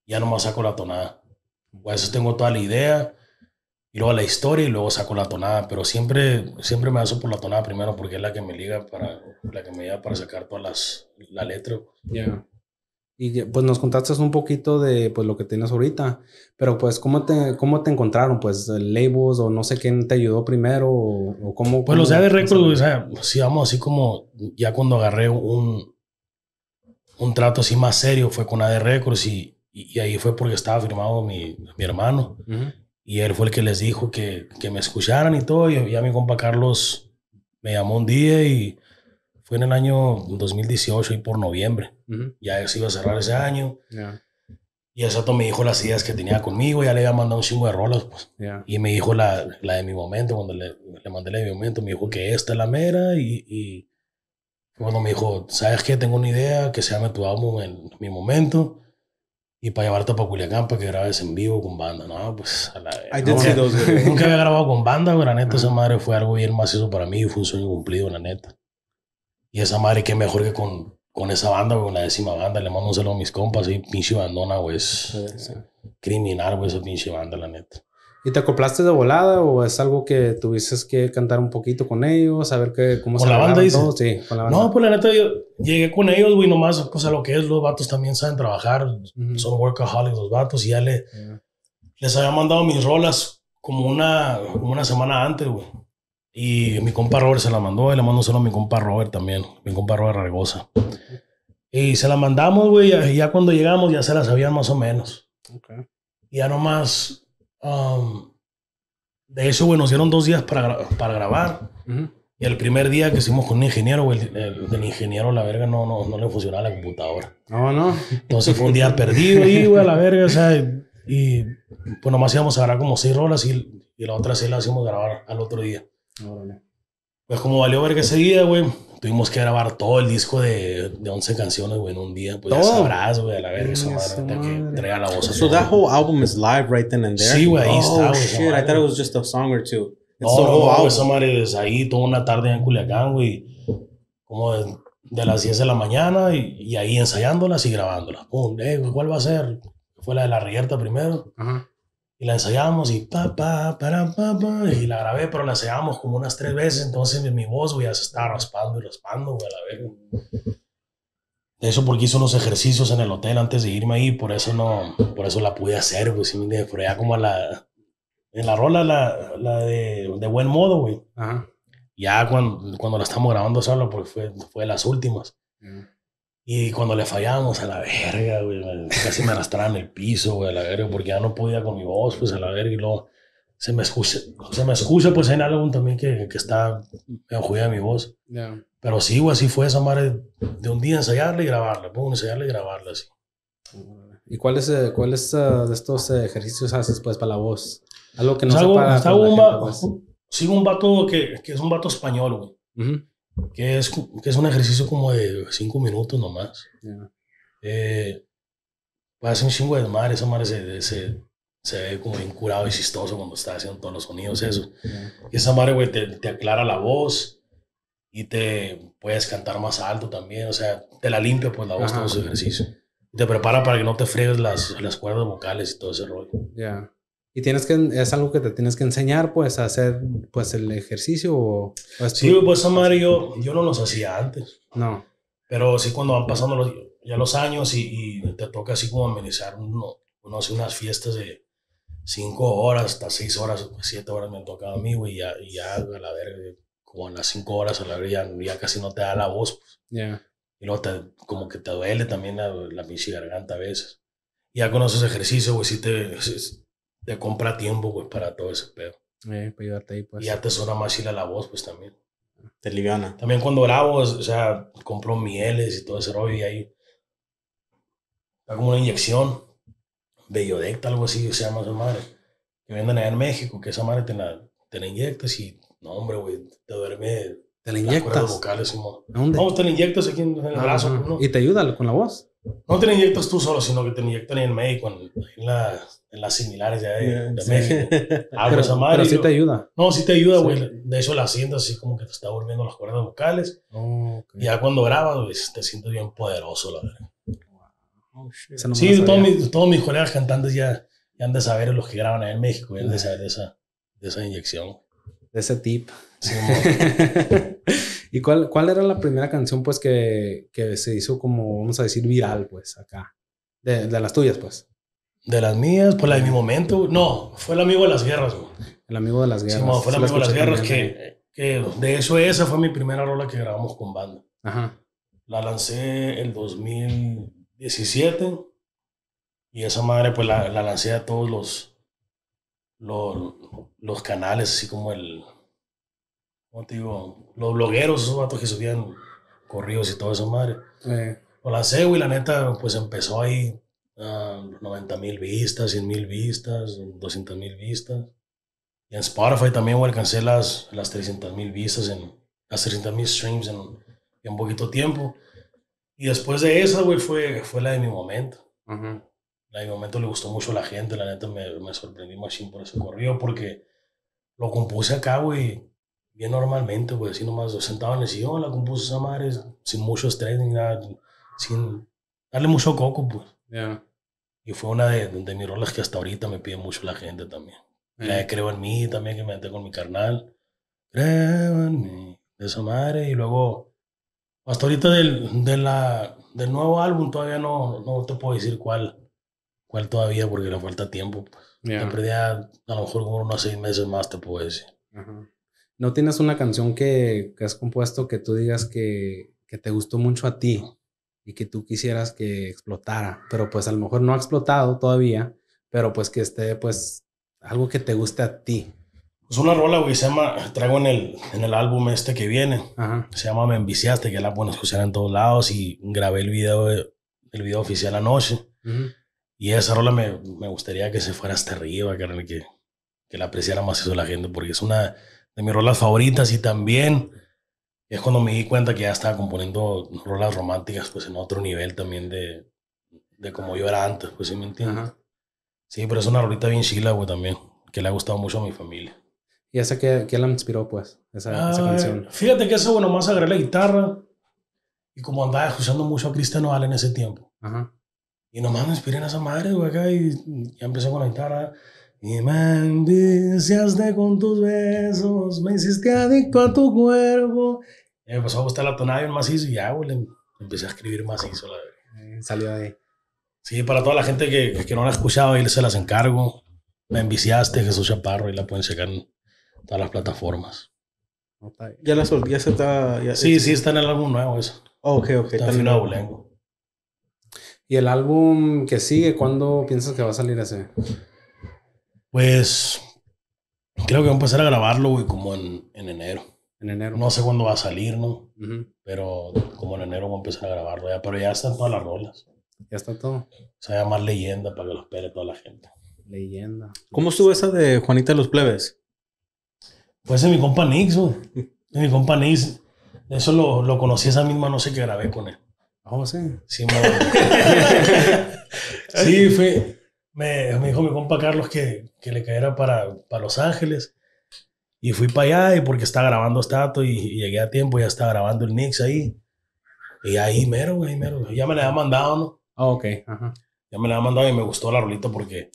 ya nomás saco la tonada. O a veces tengo toda la idea y luego la historia y luego saco la tonada, pero siempre, siempre me baso por la tonada primero porque es la que me liga para, la que me lleva para sacar todas las, la letra. Ya. Y pues nos contaste un poquito de pues lo que tienes ahorita, pero pues cómo te cómo te encontraron, pues labels o no sé quién te ayudó primero o, o cómo. Pues los de Records, o sea, sí, vamos así como, ya cuando agarré un, un trato así más serio fue con AD Records y, y, y ahí fue porque estaba firmado mi, mi hermano. Ujú. Y él fue el que les dijo que, que me escucharan y todo. Y ya mi compa Carlos me llamó un día y fue en el año 2018 y por noviembre. Ujú. Ya se iba a cerrar ese año. Ya, Y Exacto me dijo las ideas que tenía conmigo. Ya le había mandado un chingo de rolas, pues. ya. Y me dijo la, la de mi momento, cuando le, le mandé la de mi momento, me dijo que esta es la mera. Y, y cuando me dijo, ¿sabes qué? Tengo una idea que se llame tu álbum en mi momento. Y para llevarte para Culiacán para que grabes en vivo con banda. No, pues a la nunca- those. Nunca había grabado con banda, güey. La neta, esa madre fue algo bien macizo para mí y fue un sueño cumplido, la neta. Y esa madre, qué mejor que con, con esa banda, güey, con la décima banda. Le mando un saludo a mis compas y pinche bandona, güey. Es criminal, güey, esa pinche banda, la neta. ¿Y te acoplaste de volada o es algo que tuviste que cantar un poquito con ellos, saber que, cómo ¿Con se la banda, todo? Sí, con la banda. No, pues la neta, yo llegué con ellos, güey, nomás, pues a lo que es, los vatos también saben trabajar, Ujú. son workaholics los vatos, y ya le, Ya. les había mandado mis rolas como una, como una semana antes, güey. Y mi compa Robert se la mandó, y le mando solo a mi compa Robert también, mi compa Robert Ragosa. Y se la mandamos, güey, y ya cuando llegamos ya se la sabían más o menos. Ok. Y ya nomás, um, de hecho, güey, nos dieron dos días para, gra- para grabar. Ujú. Y el primer día que hicimos con un ingeniero, güey, el, el- del ingeniero, la verga, no, no, no le funcionaba la computadora. No, no. Entonces fue un día perdido ahí, güey, a la verga, o sea, y pues nomás íbamos a grabar como seis rolas y, y la otra seis la hicimos grabar al otro día. Órale. Pues como valió verga ese día, güey, tuvimos que grabar todo el disco de, de 11 canciones, güey, en un día. Pues ya Todo. sabrás, güey, a la verga, esa madre, que traiga la voz So that whole album is live right then and there. Sí, güey, ahí oh, está, güey, esa shit, I thought it was just a song or two. It's No, the no, whole no, album. esa madre es ahí toda una tarde en Culiacán, güey. Como de, de las 10 de la mañana y, y ahí ensayándolas y grabándolas. Pum, eh, ¿cuál va a ser? Fue la de la Rierta primero. Ajá. Y la ensayamos y pa, pa, para, pa, pa, y la grabé, pero la ensayamos como unas tres veces. Entonces mi, voz, güey, ya se estaba raspando y raspando, güey, a la. De eso porque hice unos ejercicios en el hotel antes de irme ahí, por eso no, por eso la pude hacer, güey, sí, me pero ya como a la, en la rola, la, la de, de buen modo, güey. Ajá. Ya cuando, cuando la estamos grabando solo, porque fue, fue de las últimas. Y cuando le fallamos, a la verga, güey, casi me arrastraba en el piso, güey, a la verga, porque ya no podía con mi voz, pues a la verga, y luego se me escucha, se me escucha, pues en álbum también que, que está, me jodida mi voz. Ya. Pero sí, güey, así fue esa madre de un día ensayarla y grabarla, pum, ensayarla y grabarla, así. ¿Y cuáles cuáles eh, de estos ejercicios haces pues para la voz? Algo que no Pues se hago un pues. sigo un vato que, que es un vato español, güey, Ujú. Que es, que es un ejercicio como de cinco minutos nomás. Ya. Eh, hace un chingo de madre, esa madre se, se, se ve como bien curado y chistoso cuando está haciendo todos los sonidos, eso. Ya. Y esa madre, güey, te, te aclara la voz y te puedes cantar más alto también, o sea, te la limpia pues la voz Ajá. todo ese ejercicio. Te prepara para que no te fregues las, las cuerdas vocales y todo ese rollo. Ya. Y tienes que, es algo que te tienes que enseñar, pues, a hacer, pues, el ejercicio o... o Sí, pues madre yo, yo no los hacía antes, No. pero sí cuando van pasando los, ya los años y, y te toca así como amenizar uno, uno hace unas fiestas de cinco horas hasta seis horas, siete horas me tocaba a mí, güey, y ya, y ya a la verga, como en las cinco horas a la verga ya, ya casi no te da la voz, pues. Ya. Y luego te, como que te duele también la, la garganta a veces. Y ya con esos ejercicios, güey, sí te, sí te compra tiempo, güey, para todo ese pedo. Eh, para ayudarte ahí, pues. Y ya te suena más chila la voz, pues también. Te liviana. También cuando grabo, o sea, compro mieles y todo ese rollo y ahí da como una inyección, Bellodecta, algo así se llama esa madre, que venden allá en México, que esa madre te la, te la inyectas y, no, hombre, güey, te duerme ¿Te la las inyectas? vocales. Simón. ¿A dónde? No, te la inyectas aquí en, en el Ah, brazo, ¿no? ¿Y te ayuda con la voz? No te la inyectas tú solo, sino que te la inyectan en México, en, en, la- en las similares de, de, de Sí. México. <laughs> Ah, pero, pues, esa madre, pero sí te ayuda. No, sí te ayuda, Sí. güey. De hecho, la sientes así como que te está durmiendo las cuerdas vocales. Oh, ok. Y ya cuando grabas, güey, te sientes bien poderoso, la verdad. Oh, no Sí, todos mis, todos mis colegas cantantes ya, ya han de saber, los que graban allá en México, ya han de saber de esa, de esa inyección. De ese tip. Sí. <laughs> ¿Y cuál, cuál era la primera canción, pues, que, que se hizo como, vamos a decir, viral, pues, acá? De, de las tuyas, pues. de las mías, pues la de mi momento, no, fue el amigo de las guerras, güey. El amigo de las Sí, guerras. fue el amigo de las guerras que, que, de hecho, esa fue mi primera rola que grabamos con banda. Ajá. La lancé el 2017 y esa madre pues la, la lancé a todos los, los, los canales, así como el, ¿cómo te digo? Los blogueros, esos vatos que subían corridos y toda esa madre. Eh, Lo lancé, güey, la neta, pues empezó ahí a 90 mil vistas, 100 mil vistas, 200 mil vistas. Y en Spotify también, güey, alcancé las, las 300 mil vistas, en, las 300 mil streams en, en poquito tiempo. Y después de esa, güey, fue, fue la de mi momento. ajá. La de mi momento le gustó mucho a la gente, la neta me, me sorprendí machín por ese corrido porque lo compuse acá, güey, bien normalmente, güey, así nomás sentado en el sillón, la compuse esa madre, sin mucho estrés ni nada, sin darle mucho coco, pues. Ya. Y fue una de, de mis rolas que hasta ahorita me pide mucho la gente también. La de Eh, Creo en mí también, que me metí con mi carnal. Creo en mí, de esa madre. Y luego, hasta ahorita del, de la, del nuevo álbum todavía no, no te puedo decir cuál, cuál todavía, porque le falta tiempo. Pues. ya. Siempre ya, a lo mejor como unos seis meses más te puedo decir. Ajá. ¿No tienes una canción que, que has compuesto que tú digas que, que te gustó mucho a ti y que tú quisieras que explotara? Pero pues a lo mejor no ha explotado todavía, pero pues que esté pues algo que te guste a ti. Pues una rola, güey, se llama, traigo en el, en el álbum este que viene, Ajá. se llama Me Enviciaste, que la pueden escuchar en todos lados y grabé el video, el video oficial anoche. Ujú. Y esa rola me, me gustaría que se fuera hasta arriba, carnal, que, que la apreciara más eso la gente, porque es una de mis rolas favoritas y también es cuando me di cuenta que ya estaba componiendo rolas románticas, pues en otro nivel también de, de como yo era antes, pues sí me entiendes. Ajá. Sí, pero es una rolita bien chila, güey, también, que le ha gustado mucho a mi familia. ¿Y esa que, que la inspiró, pues? Esa, esa Ah, canción. Fíjate que eso, bueno, más agarré la guitarra y como andaba escuchando mucho a Cristiano Nodal en ese tiempo. Ajá. Y nomás me inspiré en esa madre, güey, acá y ya empecé con la guitarra. Y me enviciaste con tus besos, me hiciste adicto a tu cuerpo. Y me empezó a gustar la tonada bien macizo y ya, güey, le empecé a escribir macizo, la verdad. Eh, salió ahí. Sí, para toda la gente que, que no la ha escuchado, ahí se las encargo. Me enviciaste, Jesús Chaparro, y la pueden checar en todas las plataformas. Está. Ya la sol, ya se está. ya- Sí, sí, está en el álbum nuevo eso. Oh, ok, ok. Está también- en Nuevo Lengo. ¿Y el álbum que sigue, cuándo piensas que va a salir ese? Pues creo que voy a empezar a grabarlo, güey, como en, en enero. En enero. No sé cuándo va a salir, ¿no? Pero como en enero voy a empezar a grabarlo ya. Pero ya están todas las rolas. Ya está todo. Se va a llamar Leyenda para que lo espere toda la gente. Leyenda. ¿Cómo estuvo esa de Juanita de los Plebes? Pues es mi compa Nix, güey. Es mi compa Nix. Eso lo, lo conocí esa misma noche que grabé con él. Oh, sí. Sí, <laughs> sí fue. Me, me dijo mi compa Carlos que, que le cayera para, para Los Ángeles. Y fui para allá y porque estaba grabando Stato y, y llegué a tiempo, ya estaba grabando el Nix ahí. Y ahí mero, güey, mero. Ya me la había mandado, ¿no? Oh, ok. Ajá. Ya me la había mandado y me gustó la rolita porque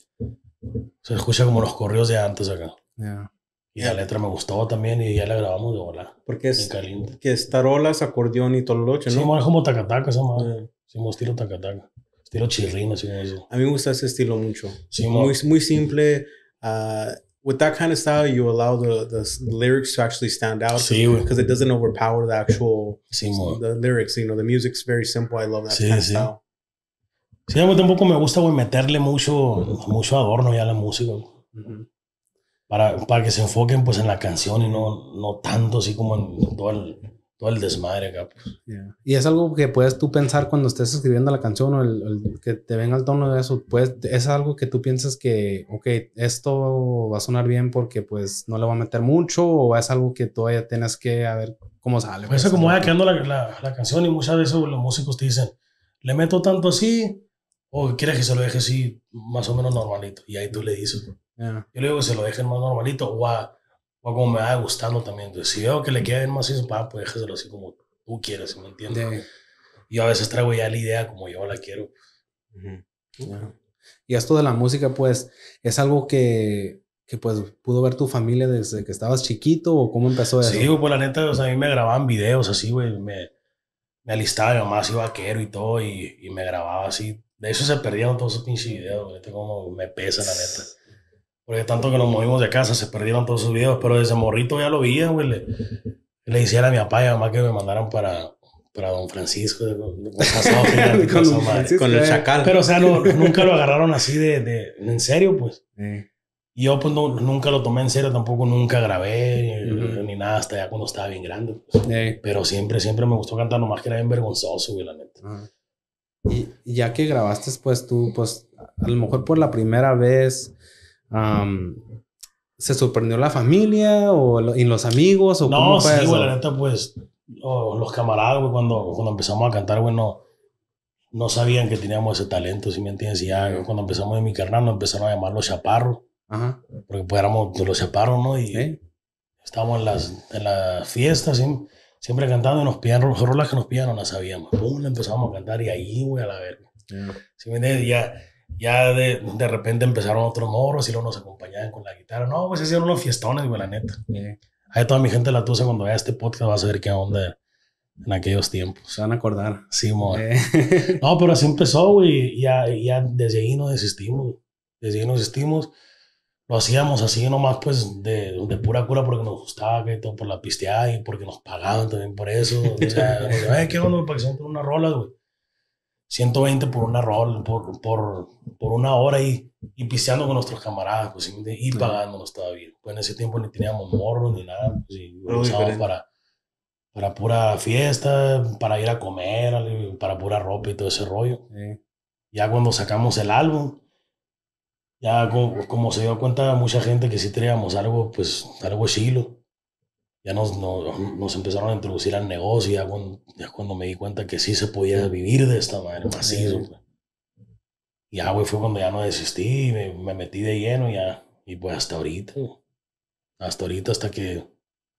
se escucha como los correos de antes acá. Ya. Y la letra me gustó también y ya la grabamos de volar. Porque es caliente. que es tarolas, acordeón y tololoche, Sí, ¿no? mo, es como tacataca esa madre. Eh, Sí, estilo tacataca. Estilo chirrino, así como eso. a mí me gusta ese estilo mucho. Sí. Muy, muy simple. uh, with that kind of style, you allow the, the lyrics to actually stand out. Sí. Because it doesn't overpower the actual Sí, the lyrics. You know, the music's very simple. I love that Sí, kind of sí. style. Sí, a mí tampoco me gusta, güey, meterle mucho, mucho adorno ya a la música, para, para que se enfoquen, pues, en la canción y no, no tanto así como en todo el, todo el desmadre acá, pues. Ya. Y es algo que puedes tú pensar cuando estés escribiendo la canción o el, el que te venga el tono de eso. Pues es algo que tú piensas que, ok, esto va a sonar bien porque pues no le va a meter mucho o es algo que todavía tienes que a ver cómo sale. Pues, como vaya quedando la, la, la canción y muchas veces los músicos te dicen, le meto tanto así o quieres que se lo deje así más o menos normalito. Y ahí tú le dices, Ya. yo le digo que se lo dejen más normalito o a, o como me vaya gustando también. Entonces, si veo que le queda bien más eso, pa, pues déjeselo así como tú quieres, ¿me entiendes? De- Y yo a veces traigo ya la idea como yo la quiero. ya. Y esto de la música, pues, es algo que, que pues pudo ver tu familia desde que estabas chiquito o cómo empezó eso. Sí, pues la neta, o sea, a mí me grababan videos así, güey. Me, me alistaba, mi mamá así vaquero y todo, y, y me grababa así. De eso se perdieron todos esos pinches videos, güey. Como me pesa, la neta. Porque tanto que nos movimos de casa, se perdieron todos esos videos, pero desde morrito ya lo veía, güey. Le, le hiciera a mi papá y a mamá que me mandaran para, para Don Francisco. de- de- <laughs> de- pasado, fíjate, Con cosa Don madre. Francisco. Con el Eh, chacal. Pero, o sea, no, nunca lo agarraron así de, de, en serio, pues. Eh, Y yo, pues, no, nunca lo tomé en serio, tampoco nunca grabé, ni, Ujú. ni nada, hasta ya cuando estaba bien grande. pues. eh, Pero siempre, siempre me gustó cantar, nomás que era bien vergonzoso, güey, la neta. ajá. Y, y ya que grabaste, pues tú, pues a lo mejor por la primera vez, am, ¿se sorprendió la familia o lo- y los amigos? O No, cómo fue sí, güey, la neta, pues, lo- los camaradas, güey, cuando, cuando empezamos a cantar, güey, no, no sabían que teníamos ese talento, ¿sí me entiendes? Y ya cuando empezamos en mi carnal, nos empezaron a llamar los chaparros, Ajá. porque pues éramos los chaparros, ¿no? Y ¿eh? estábamos en las, en las fiestas, ¿sí? siempre cantando y nos pidían ro- rolas que nos no las sabíamos. Pum, empezamos a cantar y ahí, güey, a la verga. Ya. ¿Sí me entiendes? Ya, ya de, de repente empezaron otros morros y luego nos acompañaban con la guitarra. No, pues hicieron unos fiestones, güey, la neta. Eh, Ahí toda mi gente la tusa cuando vea este podcast va a saber qué onda en aquellos tiempos. se van a acordar. Sí. Eh, No, pero así empezó, güey. Ya, ya desde ahí no desistimos. Desde ahí no desistimos. Lo hacíamos así nomás, pues, de, de pura cura porque nos gustaba, que todo por la pisteada y porque nos pagaban también por eso. O sea, nos decían, "Ay, ¿qué onda? Para que se una rola, güey. 120 por una rola, por, por, por una hora y, y pisteando con nuestros camaradas, pues, y, pagándonos todavía. Pues en ese tiempo ni teníamos morros ni nada, pues, y usábamos para, para pura fiesta, para ir a comer, para pura ropa y todo ese rollo. Ya cuando sacamos el álbum, ya como, como se dio cuenta mucha gente que sí teníamos algo, pues, algo chilo. Ya nos, nos, nos empezaron a introducir al negocio, ya cuando, ya cuando me di cuenta que sí se podía vivir de esta manera, macizo. Pues. Y ya, güey, fue cuando ya no desistí, me, me metí de lleno ya, y pues hasta ahorita, hasta ahorita, hasta que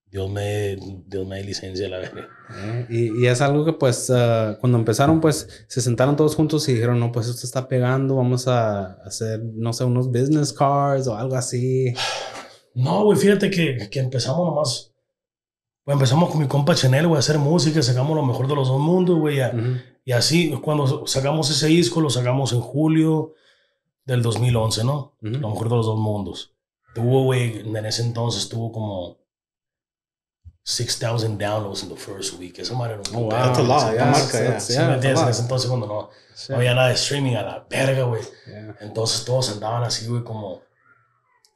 Dios me, Dios me dé licencia, la verdad. Eh, Y, y es algo que pues ah, cuando empezaron pues se sentaron todos juntos y dijeron, no, pues esto está pegando, vamos a hacer, no sé, unos business cards o algo así. <sighs> No, güey, fíjate que, que empezamos nomás. Pues empezamos con mi compa Chanel, güey, a hacer música, sacamos lo mejor de los dos mundos, güey. ya. Ujú. Y así, cuando sacamos ese disco, lo sacamos en julio del 2011, ¿no? Ujú. Lo mejor de los dos mundos. Tuvo, güey, en ese entonces tuvo como 6,000 downloads in the first week. Esa madre era un Oh, That's a lot, That's- marca, that's- ¿Sí yeah, me entiendes? En lot. ese entonces cuando no, Sí. no había nada de streaming a la verga, güey. Yeah. Entonces todos andaban así, güey, como...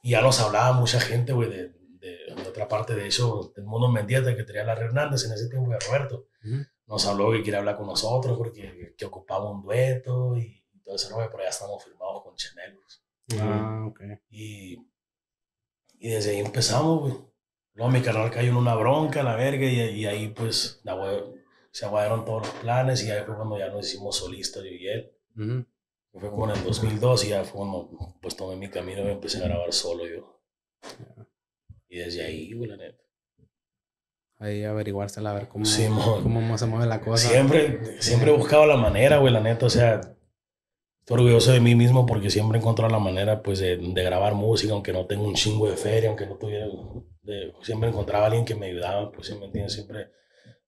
Y ya nos hablaba mucha gente, güey, de, de, de otra parte. De hecho, del mundo Mendieta, que tenía la Hernández en ese tiempo, de Roberto. Ujú. Nos habló que quería hablar con nosotros porque que ocupaba un dueto y, todo ese rollo, pero ya estamos firmados con Chanel. pues. Ah, ok. Y, y desde ahí empezamos, güey. Luego mi canal cayó en una bronca, la verga, y, y ahí pues la hue- se aguaron todos los planes y ahí fue cuando ya nos hicimos solistas yo y él. Ujú. Fue como en el 2002 y ya fue cuando pues tomé mi camino y empecé a grabar solo yo. Y desde ahí, güey, la neta. Ahí averiguársela a ver cómo, Simón. cómo se mueve la cosa. Siempre, siempre he buscado la manera, güey, la neta, o sea, estoy orgulloso de mí mismo porque siempre he encontrado la manera, pues, de, de grabar música, aunque no tenga un chingo de feria, aunque no tuviera, de- siempre encontraba a alguien que me ayudaba, pues, ¿sí me entiendes? Siempre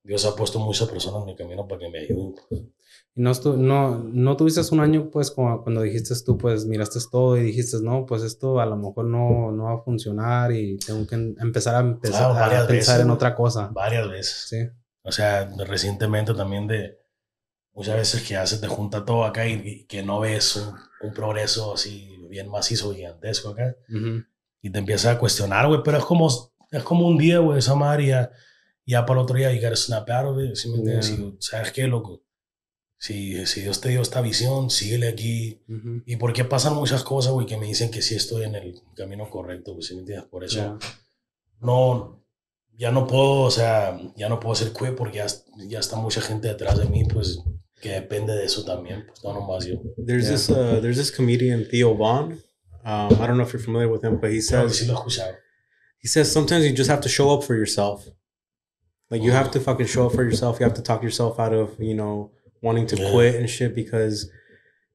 Dios ha puesto muchas personas en mi camino para que me ayuden. pues. No, no, no tuviste un año, pues, como cuando dijiste tú, pues, miraste todo y dijiste, no, pues esto a lo mejor no, no va a funcionar y tengo que em- empezar a, empezar Claro, a pensar veces, en otra cosa. Varias veces. Sí. O sea, recientemente también de muchas veces que ya se te junta todo acá y, y que no ves un, un progreso así bien macizo, gigantesco acá. Ujú. y te empiezas a cuestionar, güey, pero es como, es como un día, güey, esa madre ya, ya para el otro día you gotta snap out of it, ¿sí me entiendes? Yeah. ¿Sabes qué, loco? Si, si Dios te dio esta visión, síguele aquí. Ujú. Y porque pasan muchas cosas, güey, que me dicen que sí estoy en el camino correcto, güey, ¿sí me entiendes? Por eso Ya. no, ya no puedo, o sea, ya no puedo ser quit porque ya, ya está mucha gente detrás de mí, pues, que depende de eso también, pues, no nomás yo. There's Yeah. this uh, there's this comedian Theo Vaughn. Um, I don't know if you're familiar with him, but he says sí lo he escuchado. he says sometimes you just have to show up for yourself. Like you have to fucking show up for yourself. You have to talk yourself out of you know wanting to Yeah. quit and shit because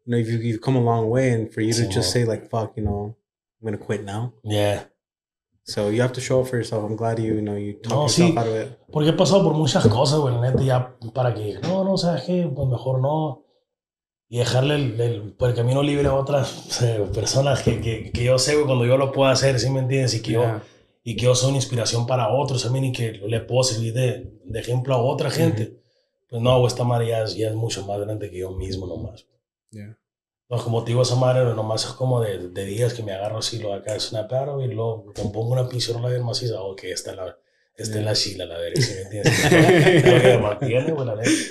you know you you've come a long way, and for you to just say like fuck, you know, I'm gonna quit now. Yeah. So you have to show up for yourself. I'm glad you you know you talk No, yourself sí. out of it. Porque he pasado por muchas cosas, güey, neta, ya para que, no, no, ¿sabes qué? Pues mejor no. Y dejarle el, el, por el camino libre a otras eh, personas que, que, que yo sé, güey, cuando yo lo puedo hacer, ¿sí me entiendes? Y que, yo, Ya. y que yo soy una inspiración para otros también y que le puedo servir de, de ejemplo a otra gente. Pues no, esta madre ya es, ya es mucho más grande que yo mismo nomás. No, como te digo, esa madre nomás es como de, de días que me agarro así, lo acá es una paro y luego me pongo una pinche rola bien maciza, ok, esta es la, esta es la chila, la verga, ¿sí me entiendes? <laughs> Mantiene.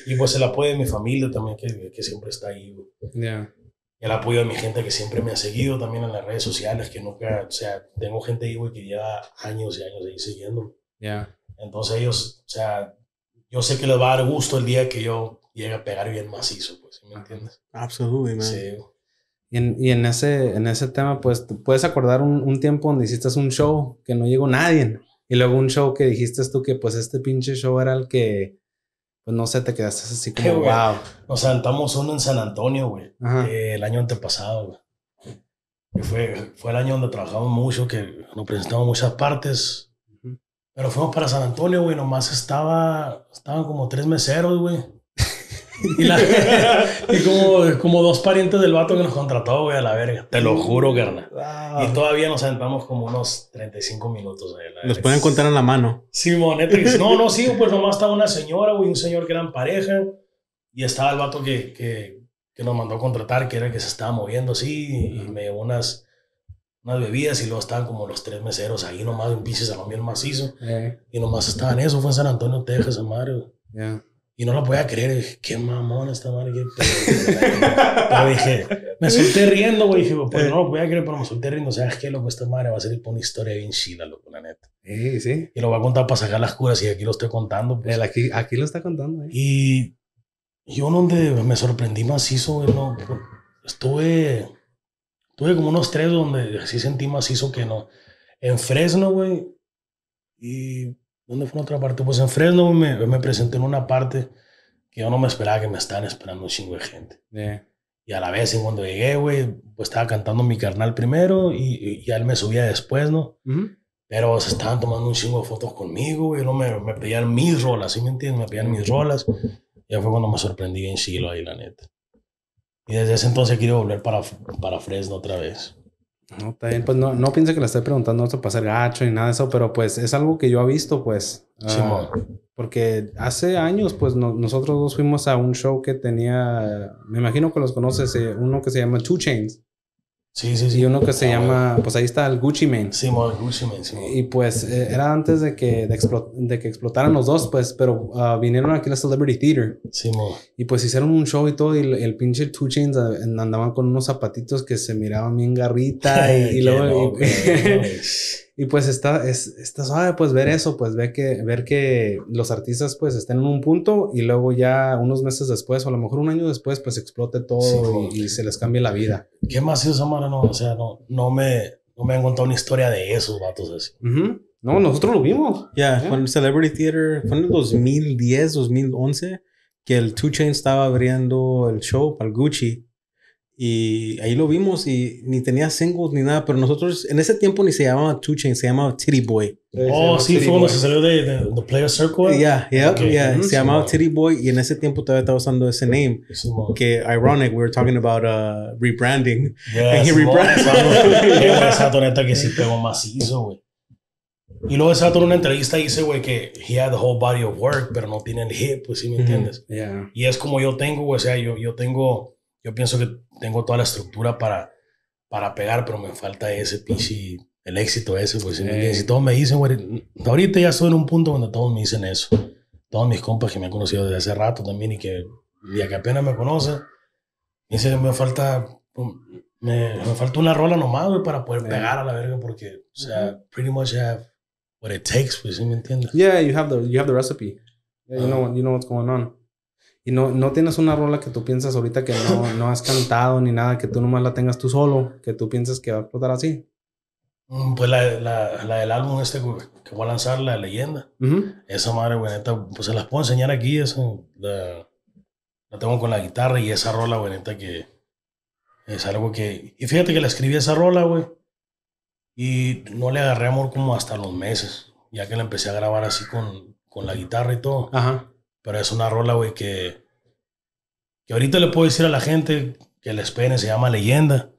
Y pues el apoyo de mi familia también, que, que siempre está ahí. Ya. El apoyo de mi gente que siempre me ha seguido también en las redes sociales, que nunca, o sea, tengo gente ahí, güey, que lleva años y años ahí siguiendo. Ya. Entonces ellos, o sea, yo sé que les va a dar gusto el día que yo llegue a pegar bien macizo, pues, ¿sí me entiendes? Absolutely, man. Sí. Y en, y en ese, en ese tema, pues, ¿te puedes acordar un, un tiempo donde hiciste un show que no llegó nadie? Y luego un show que dijiste tú que, pues, este pinche show era el que, pues, no sé, te quedaste así Qué como, <laughs> güey. wow. Nos aventamos uno en San Antonio, güey. Eh, el año antepasado, güey. Fue, fue el año donde trabajamos mucho, que nos presentamos muchas partes. Pero fuimos para San Antonio, güey. Nomás estaba, estaban como tres meseros, güey. Y, la- <laughs> y como, como dos parientes del vato que nos contrató, güey, a la verga. Te lo juro, carnal. Y todavía nos aventamos como unos 35 minutos, güey. Los pueden contar en la mano. Sí, que- No, no, sí, <laughs> pues nomás estaba una señora, güey, un señor que eran pareja. Y estaba el vato que, que, que nos mandó a contratar, que era el que se estaba moviendo así. Y me llevó unas, unas bebidas y luego estaban como los tres meseros ahí nomás, un pinche salón bien macizo. Eh, Y nomás estaban eso, fue en San Antonio, Texas, esa madre, ya. Y no lo podía creer, dije, qué mamón esta madre, qué. Pero dije, me solté riendo, güey. Dije, pues no lo voy a creer, pero me solté riendo. O sea, es que loco, esta madre va a por una historia bien chida, loco, la neta. Sí, sí. Y lo va a contar para sacar las curas y aquí lo estoy contando. Pues. Él aquí, aquí lo está contando. ¿eh? Y yo donde me sorprendí macizo, güey, no, estuve, tuve como unos tres donde así sentí macizo que no. En Fresno, güey, y ¿dónde fue en otra parte? Pues en Fresno me, me presenté en una parte que yo no me esperaba que me estaban esperando un chingo de gente. Yeah. Y a la vez, en cuando llegué, güey, pues estaba cantando mi carnal primero y, y, él me subía después, ¿no? Uh -huh. Pero se estaban tomando un chingo de fotos conmigo, güey. No me, me pedían mis rolas, ¿sí me entiendes? Me pedían mis rolas. Ya fue cuando me sorprendí en Chilo ahí, la neta. Y desde ese entonces quiero volver para, para Fresno otra vez. No, está bien. Pues no, no piense que le estoy preguntando esto para ser gacho ni nada de eso, pero pues es algo que yo he visto, pues. Sí, uh, porque hace años, pues no, nosotros dos fuimos a un show que tenía, me imagino que los conoces, eh, uno que se llama Two Chains. Sí, sí, sí. Y uno que se ah, llama, pues ahí está el Gucci Mane. Sí, mo, Gucci Mane, sí. Y pues eh, era antes de que, de, de, que explotaran los dos, pues, pero uh, vinieron aquí a la Celebrity Theater. Sí, mo. Y pues hicieron un show y todo, y el, el pinche Two Chains uh, andaban con unos zapatitos que se miraban bien garrita. y, <laughs> y luego. No, y, <laughs> y, pues está, es, está suave, pues ver eso, pues ver que, ver que los artistas pues estén en un punto y luego ya unos meses después, o a lo mejor un año después, pues explote todo sí, y, y, se les cambie la vida. ¿Qué más hizo esa mano? No, o sea, no, no me, no me han contado una historia de esos vatos así. Uh -huh. No, nosotros lo vimos. Ya, yeah, yeah. con el Celebrity Theater, fue en el 2010, 2011, que el Two Chain estaba abriendo el show para el Gucci. Y ahí lo vimos y ni tenía singles ni nada, pero nosotros en ese tiempo ni se llamaba Two Chain, se llamaba Titty Boy. Oh, sí, fue cuando se salió de, de, The Player Circle. Yeah, yeah, okay. yeah. Mm -hmm. Se llamaba Titty Boy y en ese tiempo todavía estaba usando ese name. Que ironic, we were talking about uh, rebranding. Yeah, and he rebranded. Esa neta que sí pegó macizo, güey. Y luego esa en una entrevista dice, güey, que he had the whole body of work, pero no tiene el hit, pues sí me entiendes. Mm -hmm. yeah. Y es como yo tengo, güey, o sea, yo, yo tengo, yo pienso que tengo toda la estructura para, para pegar, pero me falta ese pinche, el éxito ese, pues. Eh. Si todos me dicen, güey, ahorita ya estoy en un punto donde todos me dicen eso. Todos mis compas que me han conocido desde hace rato también y que, ya que apenas me conocen, me dicen que me falta, me, me falta una rola nomás, güey, para poder yeah. pegar a la verga, porque, o sea, pretty much have what it takes, pues, ¿sí me entiendes? Yeah, you have the, you have the recipe. Yeah, you, uh, know, you know what's going on. Y no, no tienes una rola que tú piensas ahorita que no, <laughs> no has cantado ni nada, que tú nomás la tengas tú solo, que tú piensas que va a explotar así. Pues la, la, la del álbum este que voy a lanzar, La Leyenda. Uh -huh. Esa madre, güey, neta, pues se las puedo enseñar aquí. Esa, la, la tengo con la guitarra y esa rola, güey, neta, que es algo que... Y fíjate que la escribí esa rola, güey. Y no le agarré amor como hasta los meses, ya que la empecé a grabar así con, con la guitarra y todo. Ajá. Pero es una rola, güey, que, que ahorita le puedo decir a la gente que la esperen, se llama Leyenda.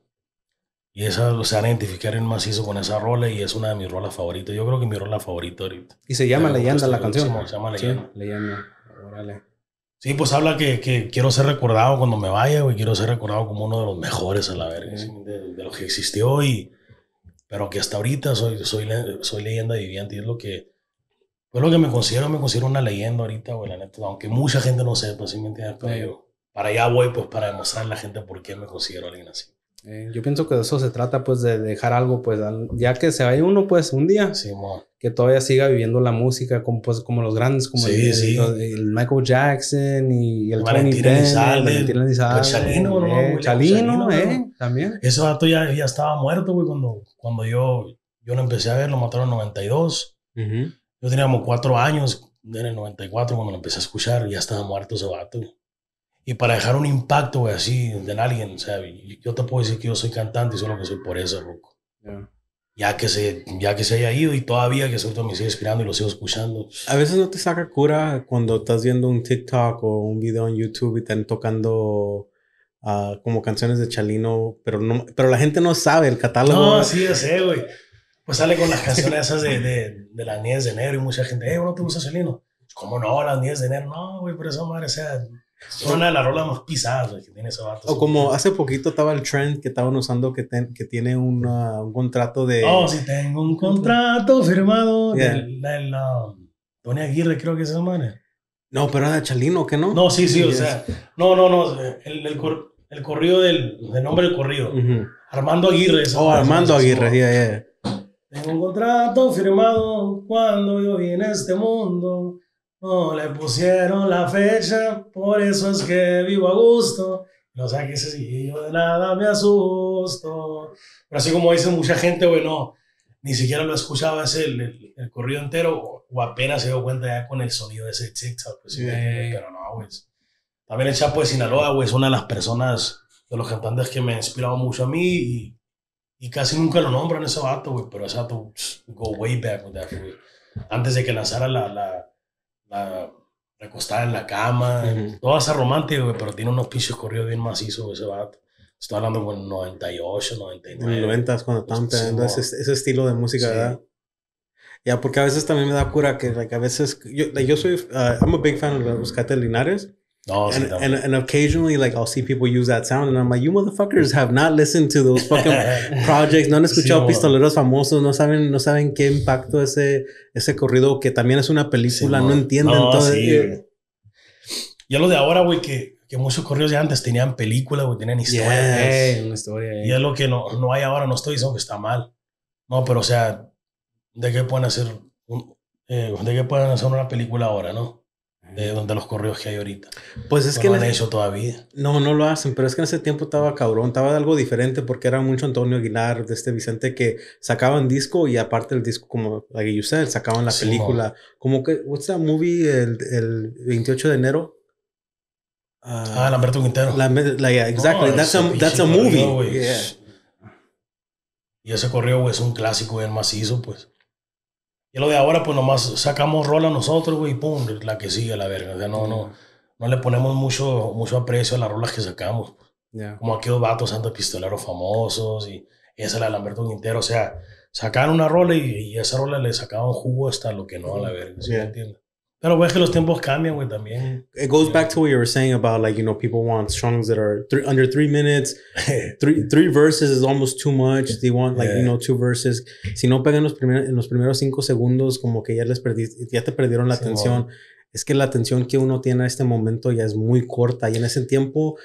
Y esa se van a identificar en macizo con esa rola y es una de mis rolas favoritas. Yo creo que mi rola favorita ahorita. Y se llama Leyenda la canción. Se, se llama Leyenda. Sí, leyenda. Órale. Sí, pues habla que, que, quiero ser recordado cuando me vaya, güey. Quiero ser recordado como uno de los mejores a la verga, Sí. de, de, lo que existió y... Pero que hasta ahorita soy, soy, soy leyenda viviente y es lo que pues lo que me considero, me considero una leyenda ahorita, güey, la neta. Aunque mucha gente no sepa, ¿sí me entiendes? Pero yo, para allá voy, pues, para demostrar a la gente por qué me considero alguien así. Eh, yo pienso que de eso se trata, pues, de dejar algo, pues, ya que se vaya uno, pues, un día. Sí. Que todavía siga viviendo la música, como, pues, como los grandes, como sí, el, sí. El, el, Michael Jackson y el Valentín Tony Valentín Elizalde, el Chalino, ¿no? eh, Chalino, Chalino, eh, también. Ese vato ya, ya estaba muerto, güey, cuando, cuando yo, yo lo empecé a ver, lo mataron en 92. Uh -huh. Yo tenía como cuatro años, en el 94, cuando lo empecé a escuchar, ya estaba muerto ese vato. Y para dejar un impacto, güey, así, de alguien, o sea, yo te puedo decir que yo soy cantante y solo que soy por eso, loco. Yeah. Ya que, se, ya que se haya ido y todavía que sobre me sigue inspirando y lo sigo escuchando. A veces no te saca cura cuando estás viendo un TikTok o un video en YouTube y están tocando uh, como canciones de Chalino, pero, no, pero la gente no sabe el catálogo. No, sí, ya sé, güey. Pues sale con las <laughs> canciones esas de, de, de las nieves de enero y mucha gente, eh, ¿no te gusta Celino? ¿Cómo no? Las nieves de enero. No, güey, pero esa madre, o sea, son una de las rolas más pisadas que tiene ese vato. O como hace poquito estaba el trend que estaban usando que, ten, que tiene una, un contrato de... Oh, sí, tengo un contrato firmado Yeah. del, del um, Tony Aguirre, creo que es esa madre. No, pero era de Chalino, ¿qué no? No, sí, sí, o Yes. sea, no, no, no, el, el cor- el corrido del, del nombre del corrido. Ujú. Armando Aguirre. Oh, Armando Aguirre, yeah, yeah. Tengo un contrato firmado cuando yo vine a este mundo. No le pusieron la fecha, por eso es que vivo a gusto. No sé qué y yo de nada me asusto. Pero así como dice mucha gente, güey, no, ni siquiera lo escuchaba ese, el, el, el corrido entero, o, o apenas se dio cuenta ya con el sonido de ese TikTok. Pues, sí, Yeah. Pero no, güey. También el Chapo de Sinaloa, güey, es una de las personas, de los cantantes que me ha inspirado mucho a mí y, y casi nunca lo nombran ese vato, güey, pero ese vato go way back with that, güey. Antes de que lanzara la, la, la recostada en la cama, Ujú. toda esa romántica, güey, pero tiene unos pinches corridos bien macizos, ese vato. Estoy hablando con el 98, En 99. los 90 cuando estaban pegando ese, ese estilo de música, Sí. ¿verdad? Ya, porque a veces también me da cura que, like, a veces, yo, like, yo soy, uh, I'm a big fan de los Cates Sí, and, and, and occasionally, like, I'll see people use that sound, and I'm like, you motherfuckers have not listened to those fucking <laughs> projects, no han escuchado Sí, pistoleros famosos, no saben, no saben qué impacto ese, ese corrido, que también es una película, Sí, no entienden no, todo. sí, eh. Ya lo de ahora, güey, que, que muchos corridos de antes tenían película, güey, tenían historia. Ey, una historia. Y eh. es lo que no, no hay ahora, no estoy diciendo que está mal. No, pero o sea, ¿de qué pueden hacer, un- eh, de qué pueden hacer una película ahora, no? De, de los correos que hay ahorita. Pues es no que lo en han hecho todavía. No, no lo hacen, pero es que en ese tiempo estaba cabrón, estaba algo diferente porque era mucho Antonio Aguilar, de este Vicente, que sacaban disco y aparte el disco, como like you said, sacaban la Sí, película. Como que, what's that movie el, el 28 de enero? Ah, Lamberto Quintero. la, la- yeah, exactly, No, that's, a, that's a movie. Yeah. Y ese correo, güey, es un clásico bien macizo, pues. Y lo de ahora, pues nomás sacamos rola nosotros, güey, y pum, la que sigue, la verga. O sea, no, no, no le ponemos mucho, mucho aprecio a las rolas que sacamos. Ya. como aquellos vatos antes pistoleros famosos y esa la de Lamberto Quintero, o sea, sacaban una rola y, y esa rola le sacaban jugo hasta lo que no a la verga, ¿sí me Yeah. entiendes? Pero ves que los tiempos cambian, güey, también. It goes back to what you were saying about like, you know, people want songs that are three, under three minutes. <laughs> Three, three verses is almost too much. They want like, Yeah. you know, two verses. Si no pegan los primeros, en los primeros cinco segundos, como que ya les perdí, ya te perdieron la Sí, atención. Es que la atención que uno tiene a este momento ya es muy corta. Y en ese tiempo,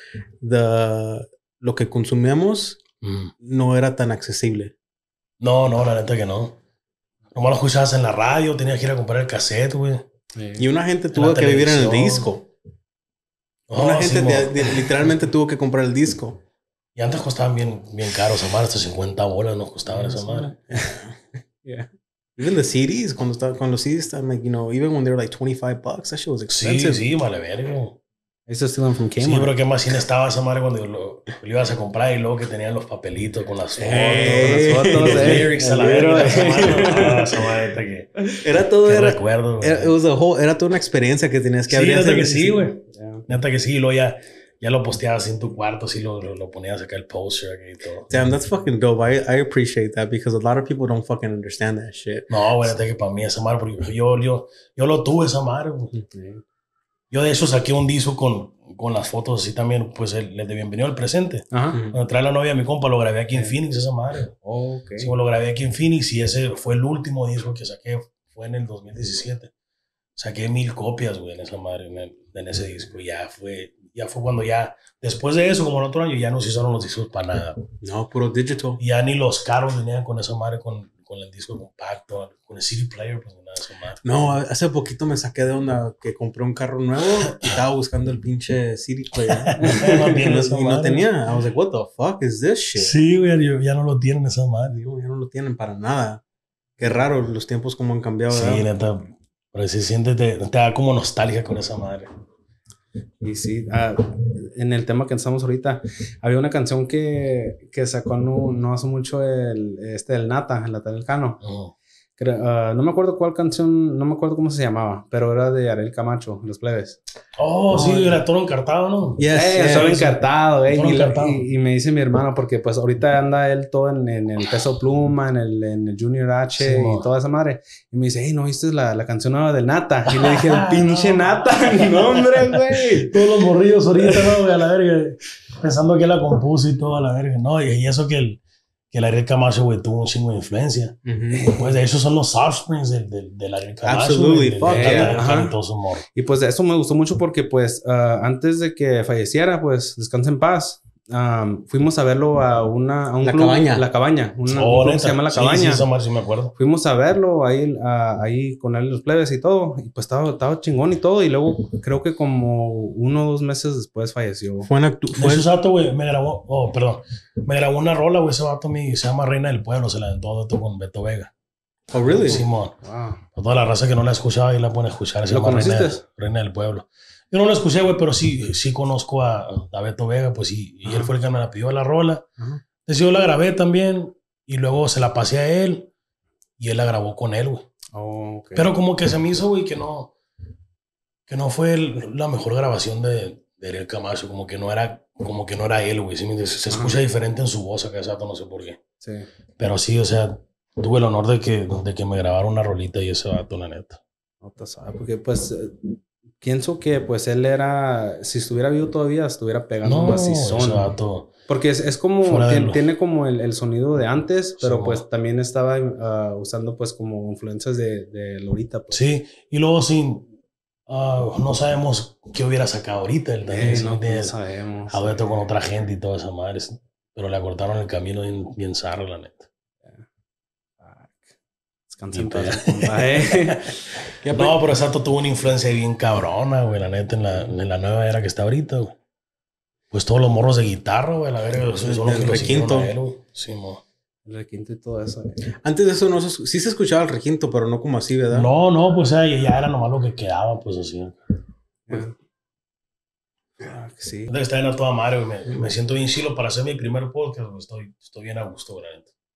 the, lo que consumíamos Mm. no era tan accesible. No, no, la neta que no. Nomás lo escuchabas en la radio, tenías que ir a comprar el cassette, güey. Y una gente tuvo que vivir en el televisión. disco. Oh, una sí, gente mo. de- de- literalmente tuvo que comprar el disco. Y antes costaban bien, bien caros, madre, hasta 50 bolas nos costaban esa madre. <laughs> Yeah. Even the CDs, cuando, estaba, cuando los CDs estaban, like, you know, even when they were like 25 bucks, that shit was Sí, expensive. sí, vale verga. I to steal them from Sí, Kmart. pero qué más cine estaba esa madre cuando lo, lo ibas a comprar y luego que tenían los papelitos con las fotos. Ey, Las fotos, los eh. lyrics a la verga. Era todo, era, recuerdo. era, it was a whole- era toda una experiencia que tenías que Sí, abrir. neta que sí, güey. Yeah. Neta que sí, luego ya, ya lo posteabas en tu cuarto, sí lo, lo, lo ponías acá el poster aquí y todo. Damn, that's fucking dope. I, I appreciate that because a lot of people don't fucking understand that shit. No, güey, neta que para mí esa madre, porque yo, yo, yo lo tuve esa madre, güey. Yo de hecho saqué un disco con, con las fotos así también, pues el, el de Bienvenido al Presente. Ajá. Cuando trae la novia a mi compa, lo grabé aquí en Phoenix, esa madre. Ok. Sí, lo grabé aquí en Phoenix y ese fue el último disco que saqué, fue en el 2017. Saqué mil copias, güey, en esa madre, en, el- en ese disco. Y ya fue, ya fue cuando ya, después de eso, como el otro año, ya no se usaron los discos para nada. No, puro digital. Y ya ni los carros venían con esa madre, con, con el disco compacto, con el CD player, pues nada madre. No, hace poquito me saqué de onda que compré un carro nuevo y <coughs> estaba buscando el pinche CD player. <laughs> Y, no, y no tenía. I was like, what the fuck is this shit? Sí, güey, ya- no lo tienen esa madre. Digo, ya no lo tienen para nada. Qué raro los tiempos como han cambiado. Sí, neta. Pero se siente, te, te da como nostalgia con esa madre. Y sí, ah, en el tema que estamos ahorita, había una canción que, que sacó no, no hace mucho el, este, el Nata, el Nata del Cano. Ujú. Ah, no me acuerdo cuál canción, no me acuerdo cómo se llamaba, pero era de Ariel Camacho, Los Plebes. Oh, sí, Oh, era todo encartado, ¿no? Yes, Eh, yes. sí. encartado, eh, y, encartado. y- y me dice mi hermano, porque pues ahorita anda él todo en, en el peso pluma, en el, en el Junior H Sí, y toda esa madre. Y me dice, hey, ¿no viste la, la canción nueva del Nata? Y le dije, <laughs> el pinche Nata, <laughs> no, hombre, güey. Todos los morrillos ahorita, ¿no? güey? A la verga. Pensando que la compuso y todo a la verga. No, y, y eso que el, que el Ariel Camacho, güey, tuvo un chingo de influencia. Ujú. Pues de hecho son los Offsprings del, del, del Ariel Camacho. Absolutely, del- fuck yeah, ajá. Y pues eso me gustó mucho porque pues ah, antes de que falleciera, pues descansa en paz. Am, fuimos a verlo a una a un La club, Cabaña. La Cabaña, una- Oh, un club que se llama La Sí, Cabaña. Sí, madre sí me acuerdo. Fuimos a verlo ahí, a- ahí con él los plebes y todo. Y pues estaba, estaba chingón y todo. Y luego creo que como uno o dos meses después falleció. Fue en fue- Ese vato, güey, me grabó, oh, perdón, me grabó una rola, güey, ese vato mi- se llama Reina del Pueblo, se la todo con Beto Vega. Oh, really? Simón. Wow. Toda la raza que no la escuchaba y la pone a escuchar. Se ¿Lo llama Reina? Reina del Pueblo. Yo no lo escuché, güey, pero sí, sí conozco a, a Beto Vega, pues sí. Y él fue el que me la pidió la rola. Ajá. Entonces yo la grabé también y luego se la pasé a él y él la grabó con él, güey. Oh. Pero como que se me hizo, güey, que no, que no fue el- la mejor grabación de, de Ariel Camacho, como que no era, como que no era él, güey. Se escucha diferente en su voz acá, exacto, no sé por qué. Sí. Pero sí, o sea, tuve el honor de que, de que me grabaron una rolita y ese vato, la neta. No te sabe, porque pues eh, pienso que pues él era, si estuviera vivo todavía, estuviera pegando No, así vato. Porque es, es como, Fuera de tien- lo- tiene como el, el sonido de antes, pero Sí, pues también estaba ah, usando pues como influencias de, de Lorita. Pues. Sí, y luego sin, ah, no sabemos qué hubiera sacado ahorita él también. ¿sí no, no sabemos. con otra gente y todas esas madres. Pero le acortaron el camino bien, bien zarra, la neta. En pedo. compa, eh. <laughs> No, pero exacto tuvo una influencia bien cabrona, güey, la neta, en la, en la nueva era que está ahorita, güey. Pues todos los morros de guitarra, güey, la verga, son los que lo requinto. a él, güey. Sí, mo. El requinto y todo eso. eh. Antes de eso no se- sí se escuchaba el requinto, pero no como así, ¿verdad? No, no, pues ya, ya era nomás lo que quedaba, pues así. Yeah. Fuck, sí. Está bien a toda madre, güey. Me, me siento bien chilo para hacer mi primer podcast, güey. Estoy, estoy bien a gusto, güey.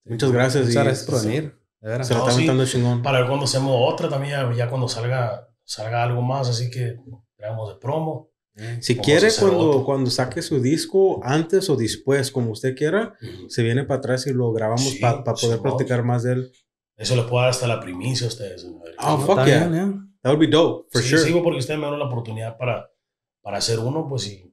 Muchas gracias. Muchas gracias por venir. De veras. Se la No, está sí. aventando chingón. Para ver cuando hacemos otra también, ya, ya cuando salga, salga algo más, así que traemos de promo. Eh, Si quiere, cuando, otro. cuando saque su disco, antes o después, como usted quiera, se viene para atrás y lo grabamos Sí, para poder Simón. platicar más de él. Eso les puedo dar hasta la primicia a ustedes. ¿no? Oh, no, fuck yeah. bien, eh. That would be dope, for sí, sure. sí, güey, porque ustedes me dieron la oportunidad para, para hacer uno, pues sí.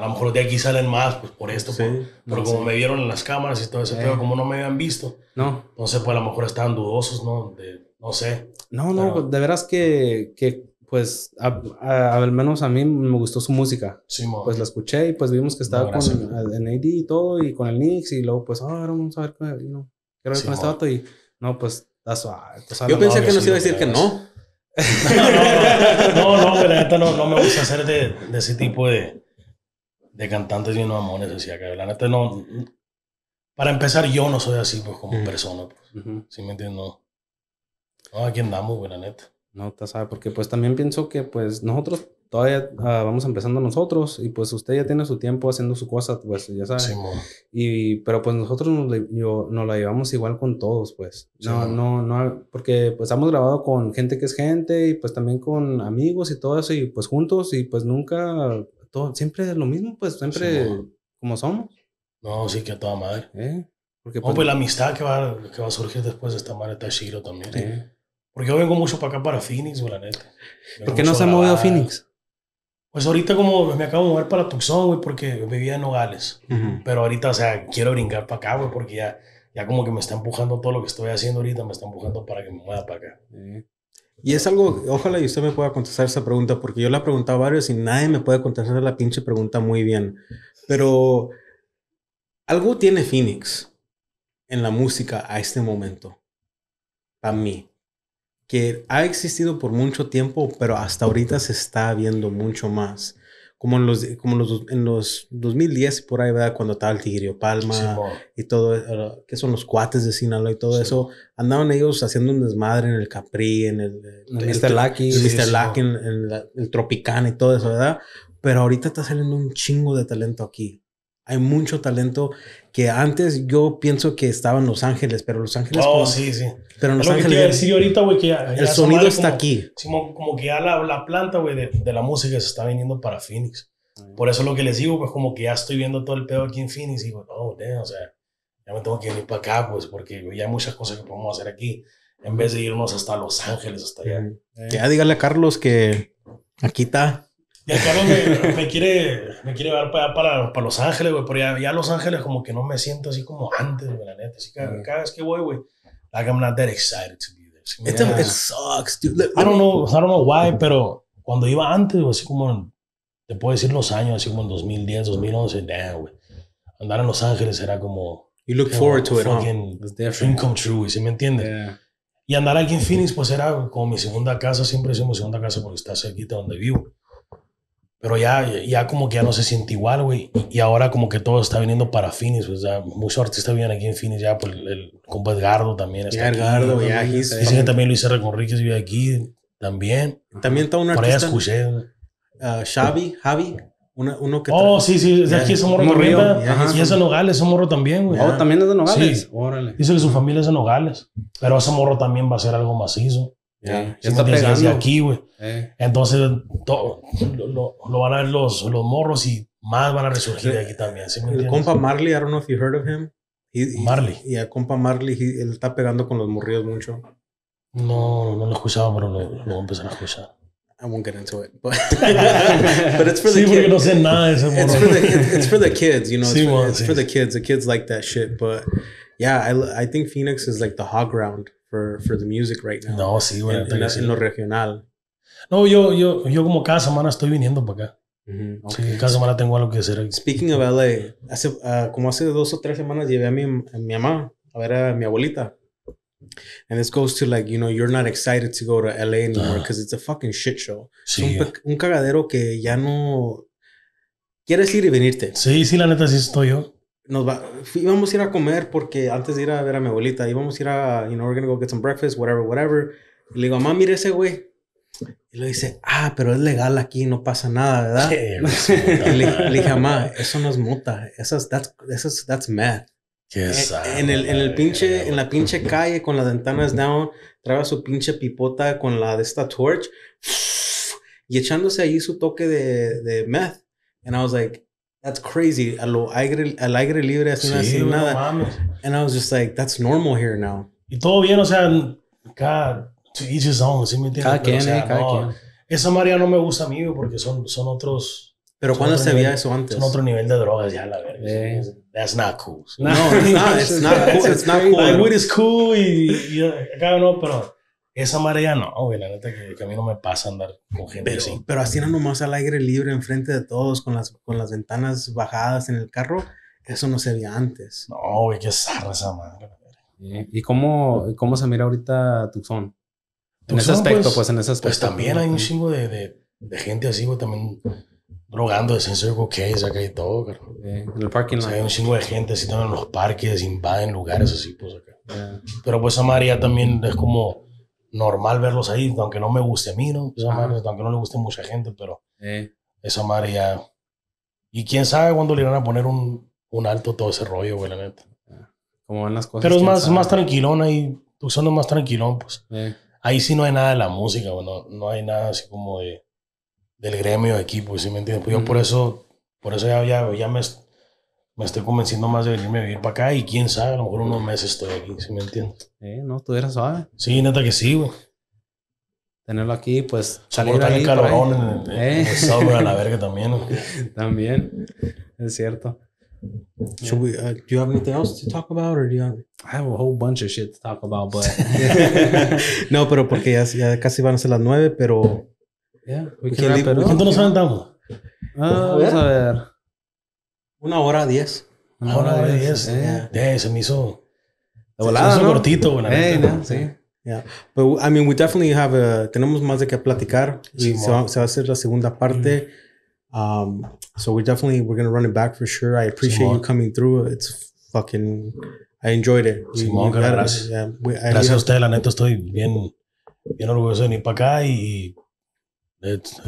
A lo mejor de aquí salen más, pues por esto. Sí. por- pero No, como sí. me vieron en las cámaras y todo ese Eh. pedo, como no me habían visto, No, entonces pues a lo mejor estaban dudosos, ¿no? De, no sé. no, no, Pero- pues, de veras que, que pues a- a- al menos a mí me gustó su música. Sí, mo. Pues la escuché y pues vimos que estaba No, gracias. con en AD y todo y con el Nix y luego pues, ah, ahora vamos a ver qué, you know, quiero ver Sí, con este vato y no, pues, that's why, pues, Yo pensé no, que nos iba a decir que no. No, no, no, neta no, no me gusta hacer de, de ese tipo de, de cantantes bien mamones, así acá. La neta no. Para empezar, yo no soy así, pues, como persona. Pues. ¿Sí me entiendes? No. No, aquí andamos, güey, la neta. No, te sabe, porque pues también pienso que pues nosotros todavía ah, vamos empezando nosotros y pues usted ya tiene su tiempo haciendo su cosa, pues ya sabe. Sí. Y, pero pues nosotros nos, yo- nos la llevamos igual con todos, pues. No, ¿no? no, no, porque pues hemos grabado con gente que es gente y pues también con amigos y todo eso y pues juntos y pues nunca, todo, siempre es lo mismo, pues siempre Sí, ¿no? como somos, No, sí que a toda madre. ¿eh? Porque No, pues la amistad que va, que va a surgir después de esta madre está chido también. eh, Porque yo vengo mucho para acá, para Phoenix, güey, la neta. ¿Por qué no se ha movido a. Phoenix? Pues ahorita como me acabo de mover para Tucson, güey, porque vivía en Nogales. Ujú. Pero ahorita, o sea, quiero brincar para acá, güey, porque ya, ya como que me está empujando todo lo que estoy haciendo ahorita, me está empujando para que me mueva para acá. Y es algo, ojalá y usted me pueda contestar esa pregunta, porque yo la he preguntado a varios y nadie me puede contestar la pinche pregunta muy bien. Pero algo tiene Phoenix en la música a este momento, para mí, que ha existido por mucho tiempo, pero hasta ahorita se está viendo mucho más. Como en los, como los, en los 2010, por ahí, ¿verdad? Cuando estaba el Tigrio Palma Sí, y todo, eh, que son los cuates de Sinaloa y todo Sí. eso, andaban ellos haciendo un desmadre en el Capri, en el, El Mr. Lucky. el Mr. Lucky, en, en la- el Tropicana y todo eso, ¿verdad? Pero ahorita está saliendo un chingo de talento aquí. Hay mucho talento que antes yo pienso que estaba en Los Ángeles, pero Los Ángeles, Oh, como- sí, sí. pero en Los lo que Ángeles decir ahorita, güey, que ya, ya el esa sonido está como- aquí. sí, mo- como que ya la, la planta, güey, de, de la música se está viniendo para Phoenix. Por eso lo que les digo, pues como que ya estoy viendo todo el pedo aquí en Phoenix y digo, oh, damn, o sea, ya me tengo que venir para acá, pues, porque ya hay muchas cosas que podemos hacer aquí, en vez de irnos hasta Los Ángeles, hasta allá. Ya dígale a Carlos que aquí está. Y el Carlos me, me quiere, me quiere llevar para, para, para Los Ángeles, güey, pero ya, ya Los Ángeles como que no me siento así como antes, güey, la neta. Así que cada vez que voy, güey, like I'm not that excited to be there. ¿sí me Este-? It sucks, dude. Let- I don't know, I don't know why, pero cuando iba antes, güey, así como, en- te puedo decir los años, así como en 2010, 2011, damn, güey. andar en Los Ángeles era como. You look forward to it, huh? fucking It's dream come true, ¿sí me entiendes? Yeah. Y andar aquí en Phoenix, pues era como mi segunda casa, siempre mi segunda casa porque está cerquita donde vivo. Pero ya, ya como que ya no se siente igual, güey. Y, ahora como que todo está viniendo para Phoenix, pues ya muchos artistas vienen aquí en Phoenix, ya pues el, el compa Edgardo también está Yeah, aquí. Edgardo, también. Dicen que también Luis R. Conríquez vive aquí también. También está un Por allá artista, escuché. uh, Xavi, Javi, una- uno que Oh, sí, sí, de Yeah. aquí morro Un también. ¿verdad? ajá. Y es de Nogales, ese morro también, güey. Oh, también es de Nogales. Sí. Órale. Dice que su familia es de Nogales. Pero ese morro también va a ser algo macizo. Yeah. Sí, Ya está desde- desde pegando. aquí, güey. Eh. Entonces, to- lo, lo- lo van a ver los, los morros y más van a resurgir de aquí también. ¿sí me el compa Marley, I don't know if you heard of him. He- he- Marley. Yeah, compa Marley, he- él está pegando con los morrillos mucho. No, no lo escuchaba, pero lo, lo voy a empezar a escuchar. I won't get into it, but, <laughs> but it's for the Sí, kids. no sé nada It's for the it's, for the kids, you know. It's, Sí, for, it's for the kids. The kids like that shit. But yeah, I, I think Phoenix is like the hog ground for for the music right now. No, sí, güey. en, en sí. en lo regional. No, yo, yo, yo como cada semana estoy viniendo para acá. Mhm. Sí, cada semana tengo algo que hacer. aquí. Speaking of LA, hace, ah, como hace dos o tres semanas llevé a mi, a mi mamá a ver a mi abuelita. And this goes to like, you know, you're not excited to go to LA anymore Ah. because it's a fucking shit show. Es Sí, un, un cagadero que ya no quieres ir y venirte. sí, sí, la neta sí estoy yo. Nos va, íbamos a ir a comer porque antes de ir a ver a mi abuelita, íbamos a ir a, you know, we're gonna go get some breakfast, whatever, whatever. Y le digo, mamá, mire ese güey. Y le dice, ah, pero es legal aquí, no pasa nada, ¿verdad? <laughs> Y le, le dije, mamá, eso no es mota, eso es, that's, eso es, that's meth. Qué En, en el, en el pinche, en la pinche <laughs> calle con las ventanas down, trae su pinche pipota con la de esta torch y echándose ahí su toque de, de meth. And I was like, that's crazy. A lo aire, al aire libre, así, Sí, no nada. mames. And I was just like, that's normal here now. Y todo bien, o sea, cada to each his own, ¿sí me entiendes? Cada Pero, quien, o sea, eh, cada no, quien. Esa María no me gusta a mí, porque son, son otros, Pero ¿cuándo se veía eso antes? son otro nivel de drogas ya, la verdad. Eh. That's not cool. No, it's not. It's not <laughs> cool. It's not cool. Like, weed is cool y, y acá no, pero esa María no, güey, la neta que, que a mí no me pasa andar con gente Pero, así. pero así era nomás al aire libre enfrente de todos con las, con las ventanas bajadas en el carro. Eso no se veía antes. No, güey, qué zarra esa madre. ¿Y cómo, cómo se mira ahorita Tucson? En ese aspecto, pues, pues, en ese aspecto. Pues también hay un chingo de, de, de gente así, güey, también drogando de Circle Case acá y todo, cara. Eh, en el parking O sea, hay un chingo de gente así también en los parques, invaden lugares así, pues acá. Yeah. Pero pues esa María también es como normal verlos ahí, aunque no me guste a mí, ¿no? Esa madre, aunque no le guste a mucha gente, pero Eh, esa madre ya... Y quién sabe cuándo le irán a poner un, un alto todo ese rollo, güey, la neta. cómo van las cosas. Pero es más, sabe. más tranquilón ahí, es más tranquilón, pues. Eh, Ahí sí no hay nada de la música, güey, no, no hay nada así como de del gremio de equipo, ¿sí me entiendes? Pues yo por eso, por eso ya, ya, ya me, me estoy convenciendo más de venirme a vivir para acá y quién sabe, a lo mejor unos meses estoy aquí, ¿sí me entiendes? eh, no, estuviera suave. Sí, neta que sí, güey. Tenerlo aquí, pues salir ahí el calorón en, en, Eh. en el summer a la verga <laughs> también. ¿no? También, es cierto. Should we, uh, do you have anything else to talk about or do you have... I have a whole bunch of shit to talk about, but <laughs> <laughs> no, pero porque ya, ya casi van a ser las nueve, pero yeah, we We can can leave- it we up. ¿Cuánto nos aventamos? Ah, vamos a ver. Una hora diez. Una Ahora hora de de 10. eh. Eh, se me hizo, De se volada, me hizo ¿no? cortito, la Eh, neta. no, sí. Yeah, but I mean, we definitely have a, tenemos más de qué platicar y Sí, se, va, se va a hacer la segunda parte. Um, so we definitely we're gonna run it back for sure. I appreciate you coming through. It's fucking. I enjoyed it. You- Simón, you it. gracias. Yeah, we- Gracias you a ustedes, la neta, estoy bien, bien orgulloso de venir para acá y it's,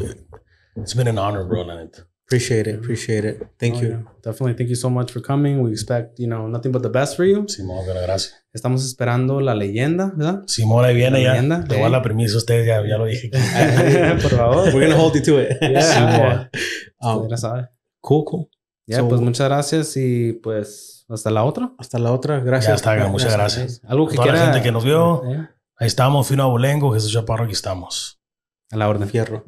it's been an honor, bro, la neta. Appreciate it. Appreciate it. Thank Oh, you. yeah. Definitely thank you so much for coming. We expect, you know, nothing but the best for you. Simón, gracias. Estamos esperando la leyenda, ¿verdad? Simón, ahí viene ya. Leyenda, Te voy a la permiso a ustedes, ya, ya lo dije. <laughs> Por favor. We're gonna hold you to it. <laughs> Yeah. Um, Ya sabe. cool, cool. Ya, So- pues muchas gracias y pues hasta la otra. Hasta la otra. Gracias. Ya está, muchas gracias. Algo que Toda la quiera. gente que nos vio. Eh, Ahí estamos, Fino Abolengo, Jesús Chaparro, aquí estamos. a la orden. Fierro.